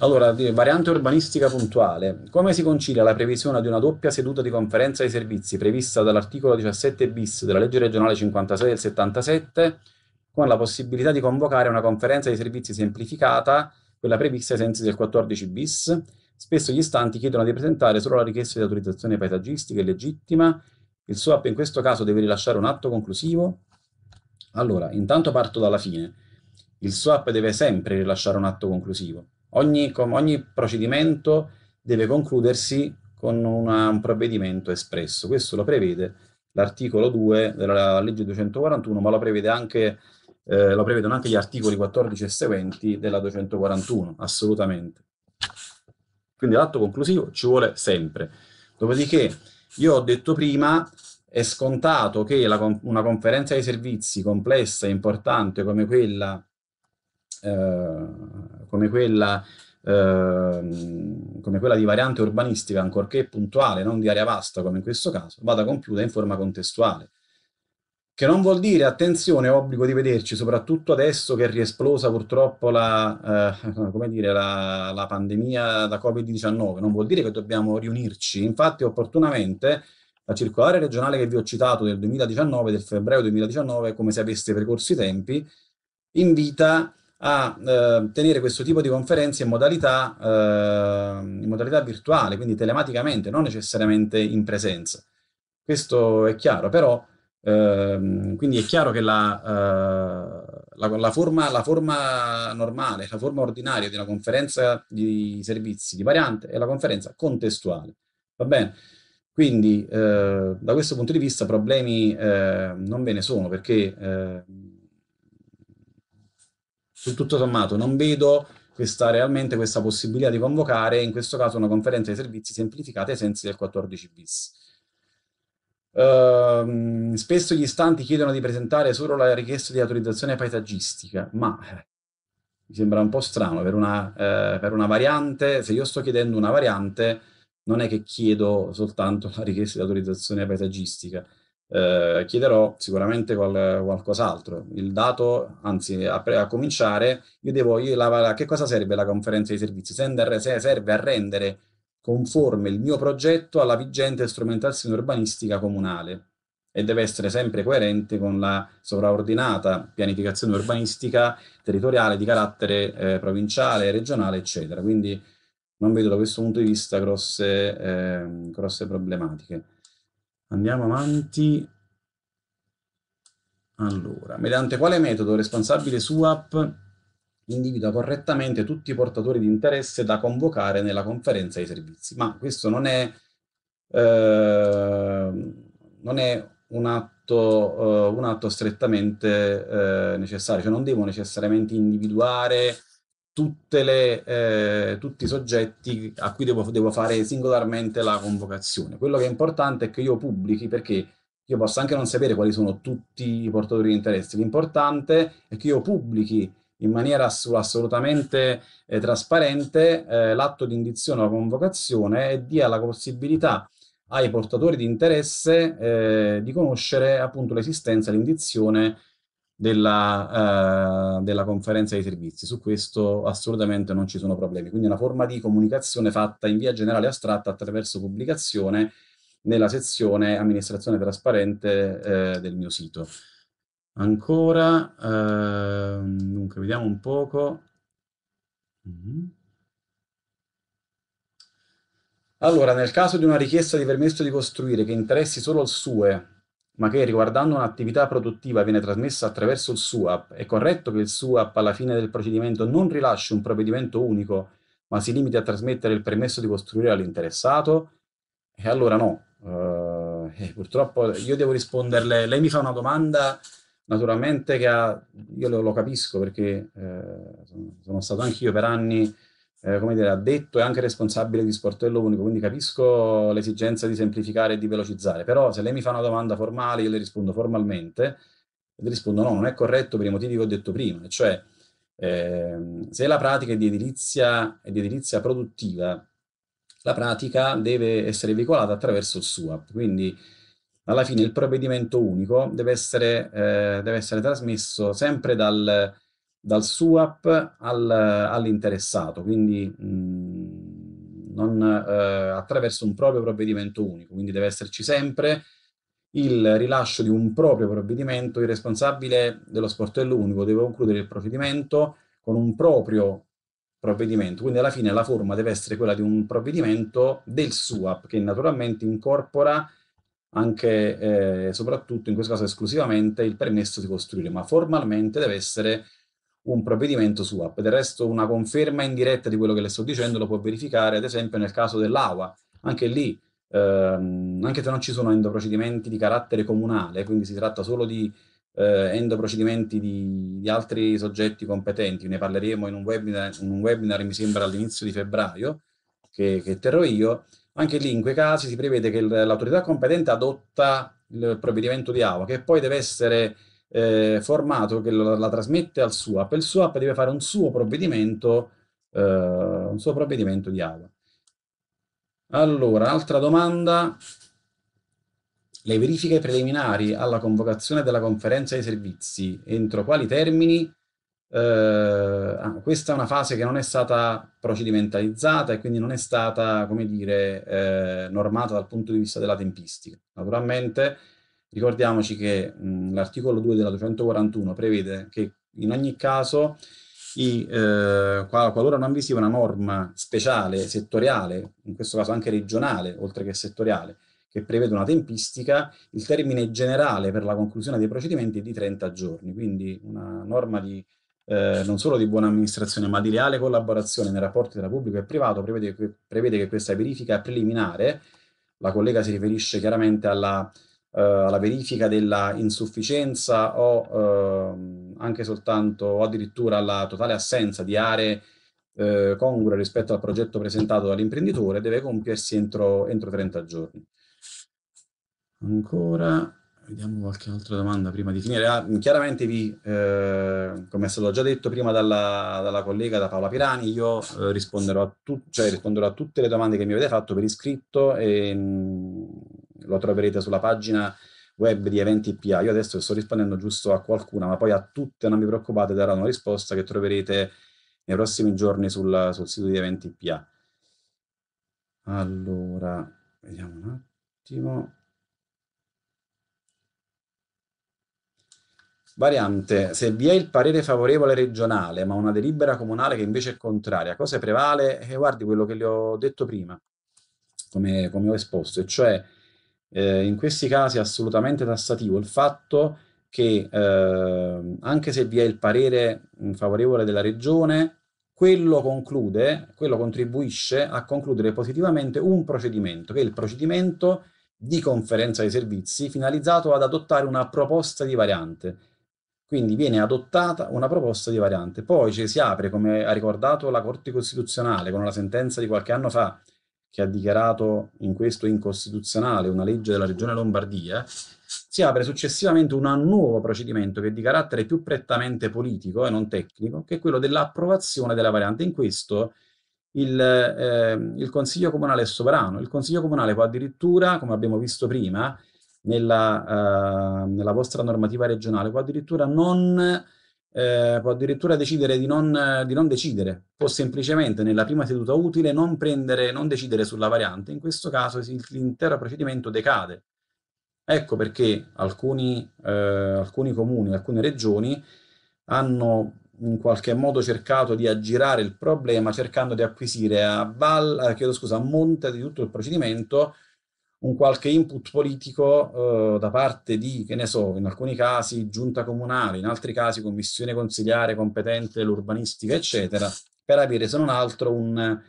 Allora, variante urbanistica puntuale. Come si concilia la previsione di una doppia seduta di conferenza dei servizi prevista dall'articolo 17 bis della legge regionale 56 del 77 con la possibilità di convocare una conferenza dei servizi semplificata, quella prevista ai sensi del 14 bis? Spesso gli istanti chiedono di presentare solo la richiesta di autorizzazione paesaggistica e legittima. Il SOAP in questo caso deve rilasciare un atto conclusivo? Allora, intanto parto dalla fine. Il SOAP deve sempre rilasciare un atto conclusivo ogni, ogni procedimento deve concludersi con una, un provvedimento espresso. Questo lo prevede l'articolo 2 della legge 241, ma lo, prevede anche, eh, lo prevedono anche gli articoli 14 e seguenti della 241, assolutamente. Quindi l'atto conclusivo ci vuole sempre. Dopodiché, io ho detto prima, è scontato che la, una conferenza di servizi complessa e importante come quella, come quella Ehm, come quella di variante urbanistica, ancorché puntuale, non di area vasta come in questo caso, vada compiuta in forma contestuale. Che non vuol dire, attenzione, obbligo di vederci, soprattutto adesso che è riesplosa purtroppo la, eh, dire, la, la pandemia da Covid-19, non vuol dire che dobbiamo riunirci. Infatti, opportunamente, la circolare regionale che vi ho citato del 2019, del febbraio 2019, come se avesse precorso i tempi, invita a eh, tenere questo tipo di conferenze in modalità, eh, in modalità virtuale, quindi telematicamente, non necessariamente in presenza. Questo è chiaro, però ehm, quindi è chiaro che la, eh, la, la, forma, la, forma, normale, la forma ordinaria di una conferenza di servizi di variante è la conferenza contestuale. Va bene? Quindi eh, da questo punto di vista problemi eh, non ve ne sono perché eh, tutto sommato non vedo questa, realmente questa possibilità di convocare, in questo caso, una conferenza di servizi semplificata ai sensi del 14 bis. Uh, spesso gli istanti chiedono di presentare solo la richiesta di autorizzazione paesaggistica, ma eh, mi sembra un po' strano per una, eh, per una variante, se io sto chiedendo una variante, non è che chiedo soltanto la richiesta di autorizzazione paesaggistica, eh, chiederò sicuramente qual, qualcos'altro. Il dato, anzi, a, a cominciare, io devo, io la, che cosa serve la conferenza di servizi? Sender, serve a rendere conforme il mio progetto alla vigente strumentazione urbanistica comunale e deve essere sempre coerente con la sovraordinata pianificazione urbanistica territoriale di carattere eh, provinciale, regionale, eccetera. Quindi non vedo da questo punto di vista grosse, eh, grosse problematiche. Andiamo avanti. Allora, mediante quale metodo il responsabile SUAP individua correttamente tutti i portatori di interesse da convocare nella conferenza dei servizi? Ma questo non è, eh, non è un, atto, eh, un atto strettamente eh, necessario, cioè non devo necessariamente individuare le, eh, tutti i soggetti a cui devo, devo, fare singolarmente la convocazione. Quello che è importante è che io pubblichi perché io posso anche non sapere quali sono tutti i portatori di interesse. L'importante è che io pubblichi in maniera ass assolutamente eh, trasparente eh, l'atto di indizione alla convocazione e dia la possibilità ai portatori di interesse eh, di conoscere appunto l'esistenza, l'indizione della, eh, della, conferenza dei servizi. Su questo assolutamente non ci sono problemi. Quindi una forma di comunicazione fatta in via generale astratta attraverso pubblicazione nella sezione amministrazione trasparente eh, del mio sito. Ancora, eh, dunque, vediamo un poco. Mm-hmm. Allora, nel caso di una richiesta di permesso di costruire che interessi solo il SUE ma che riguardando un'attività produttiva viene trasmessa attraverso il SUAP, è corretto che il SUAP alla fine del procedimento non rilasci un provvedimento unico, ma si limiti a trasmettere il permesso di costruire all'interessato? E allora no. Uh, eh, purtroppo io devo risponderle. Lei mi fa una domanda, naturalmente, che ha, io lo, lo capisco perché eh, sono, sono stato anch'io per anni eh, come dire, addetto e anche responsabile di sportello unico, quindi capisco l'esigenza di semplificare e di velocizzare, però se lei mi fa una domanda formale io le rispondo formalmente le rispondo no, non è corretto per i motivi che ho detto prima, cioè eh, se la pratica è di edilizia, è di edilizia produttiva, la pratica deve essere veicolata attraverso il SUAP, quindi alla fine il provvedimento unico deve essere, eh, deve essere trasmesso sempre dal dal SUAP al, all'interessato, quindi mh, non, eh, attraverso un proprio provvedimento unico, quindi deve esserci sempre il rilascio di un proprio provvedimento, il responsabile dello sportello unico deve concludere il procedimento con un proprio provvedimento, quindi alla fine la forma deve essere quella di un provvedimento del SUAP che naturalmente incorpora anche e eh, soprattutto in questo caso esclusivamente il permesso di costruire, ma formalmente deve essere un provvedimento su app. Del resto una conferma indiretta di quello che le sto dicendo lo può verificare ad esempio nel caso dell'AWA. Anche lì, ehm, anche se non ci sono endoprocedimenti di carattere comunale, quindi si tratta solo di eh, endoprocedimenti di, di altri soggetti competenti, ne parleremo in un webinar, in un webinar mi sembra all'inizio di febbraio, che, che terrò io, anche lì in quei casi si prevede che l'autorità competente adotta il provvedimento di AWA, che poi deve essere eh, formato che la, la, trasmette al SUAP, il SUAP deve fare un suo provvedimento, eh, un suo provvedimento di AWA. Allora, altra domanda. Le verifiche preliminari alla convocazione della conferenza dei servizi, entro quali termini? Eh, ah, questa è una fase che non è stata procedimentalizzata e quindi non è stata, come dire, eh, normata dal punto di vista della tempistica. Naturalmente ricordiamoci che l'articolo 2 della 241 prevede che in ogni caso i, eh, qualora non vi sia una norma speciale, settoriale, in questo caso anche regionale, oltre che settoriale, che prevede una tempistica, il termine generale per la conclusione dei procedimenti è di 30 giorni, quindi una norma di, eh, non solo di buona amministrazione, ma di reale collaborazione nei rapporti tra pubblico e privato, prevede, prevede che questa verifica preliminare, la collega si riferisce chiaramente alla, alla verifica della insufficienza o eh, anche soltanto o addirittura alla totale assenza di aree eh, congrue rispetto al progetto presentato dall'imprenditore, deve compiersi entro, entro 30 giorni. Ancora, vediamo qualche altra domanda prima di finire. Ah, chiaramente vi, eh, come è stato già detto prima dalla, dalla collega, da Paola Pirani, io eh, risponderò, a cioè, risponderò, a tutte le domande che mi avete fatto per iscritto e mm, lo troverete sulla pagina web di Eventi PA. Io adesso sto rispondendo giusto a qualcuna, ma poi a tutte non vi preoccupate, darò una risposta che troverete nei prossimi giorni sul, sul sito di Eventi PA. Allora, vediamo un attimo. Variante, se vi è il parere favorevole regionale, ma una delibera comunale che invece è contraria, cosa prevale? E eh, guardi quello che le ho detto prima, come, come ho esposto, e cioè eh, in questi casi è assolutamente tassativo il fatto che eh, anche se vi è il parere favorevole della regione, quello conclude, quello contribuisce a concludere positivamente un procedimento, che è il procedimento di conferenza dei servizi finalizzato ad adottare una proposta di variante quindi viene adottata una proposta di variante. Poi ci si apre, come ha ricordato la Corte Costituzionale con una sentenza di qualche anno fa, che ha dichiarato in questo incostituzionale una legge della Regione Lombardia, si apre successivamente un nuovo procedimento che è di carattere più prettamente politico e non tecnico, che è quello dell'approvazione della variante. In questo il, eh, il Consiglio Comunale è sovrano. Il Consiglio Comunale può addirittura, come abbiamo visto prima, nella, uh, nella vostra normativa regionale, può addirittura, non, eh, può addirittura decidere di non, di non, decidere, può semplicemente nella prima seduta utile non, prendere, non decidere sulla variante, in questo caso l'intero procedimento decade. Ecco perché alcuni, eh, alcuni comuni, alcune regioni hanno in qualche modo cercato di aggirare il problema cercando di acquisire a, val, chiedo scusa, a monte di tutto il procedimento un qualche input politico eh, da parte di, che ne so, in alcuni casi giunta comunale, in altri casi commissione consigliare competente l'urbanistica, eccetera, per avere se non altro un,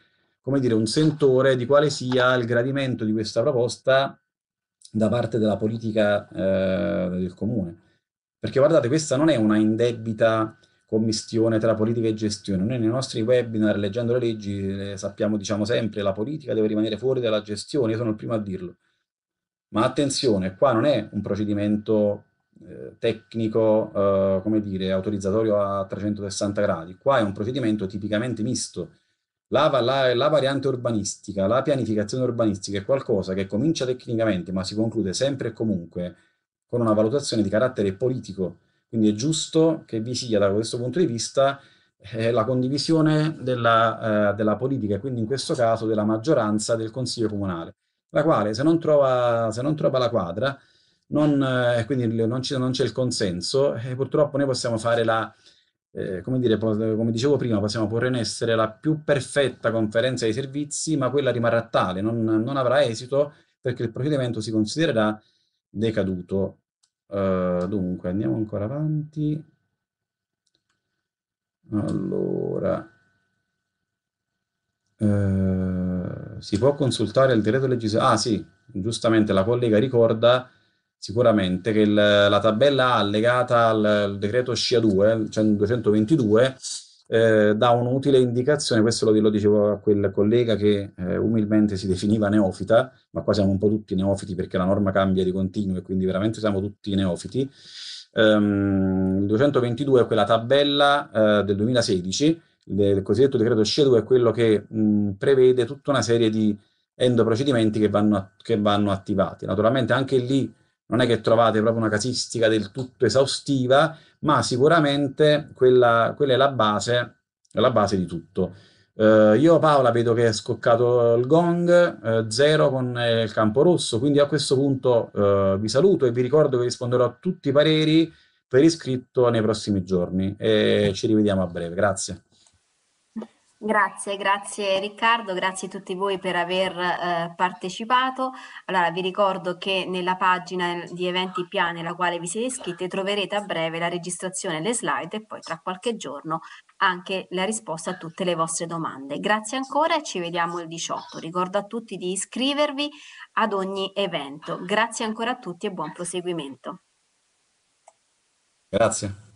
come dire, un sentore di quale sia il gradimento di questa proposta da parte della politica eh, del comune. Perché guardate, questa non è una indebita commistione tra politica e gestione. Noi nei nostri webinar, leggendo le leggi, sappiamo, diciamo sempre, la politica deve rimanere fuori dalla gestione, io sono il primo a dirlo. Ma attenzione, qua non è un procedimento eh, tecnico, eh, come dire, autorizzatorio a 360 gradi, qua è un procedimento tipicamente misto. La, la, la variante urbanistica, la pianificazione urbanistica è qualcosa che comincia tecnicamente, ma si conclude sempre e comunque con una valutazione di carattere politico quindi è giusto che vi sia da questo punto di vista eh, la condivisione della, eh, della, politica e quindi in questo caso della maggioranza del Consiglio Comunale, la quale se non trova, se non trova la quadra non, eh, quindi non, c'è il consenso e purtroppo noi possiamo fare la, eh, come, dire, come dicevo prima, possiamo porre in essere la più perfetta conferenza dei servizi, ma quella rimarrà tale, non, non avrà esito perché il procedimento si considererà decaduto. Uh, dunque, andiamo ancora avanti. Allora, eh, si può consultare il decreto legislativo? Ah sì, giustamente la collega ricorda sicuramente che il, la tabella A legata al, al decreto SCIA 2, cioè 222, eh, dà un'utile indicazione, questo lo, lo, dicevo a quel collega che eh, umilmente si definiva neofita, ma qua siamo un po' tutti neofiti perché la norma cambia di continuo e quindi veramente siamo tutti neofiti. Um, il 222 è quella tabella uh, del 2016, il cosiddetto decreto SCIA 2 è quello che mh, prevede tutta una serie di endoprocedimenti che vanno, che vanno attivati. Naturalmente anche lì non è che trovate proprio una casistica del tutto esaustiva, ma sicuramente quella, quella è la base, è la base di tutto. Uh, io Paola vedo che è scoccato il gong, uh, zero con eh, il campo rosso, quindi a questo punto uh, vi saluto e vi ricordo che risponderò a tutti i pareri per iscritto nei prossimi giorni e ci rivediamo a breve. Grazie. Grazie, grazie Riccardo, grazie a tutti voi per aver eh, partecipato. Allora vi ricordo che nella pagina di eventi PIA nella quale vi siete iscritti troverete a breve la registrazione, le slide e poi tra qualche giorno anche la risposta a tutte le vostre domande. Grazie ancora e ci vediamo il 18. Ricordo a tutti di iscrivervi ad ogni evento. Grazie ancora a tutti e buon proseguimento. Grazie.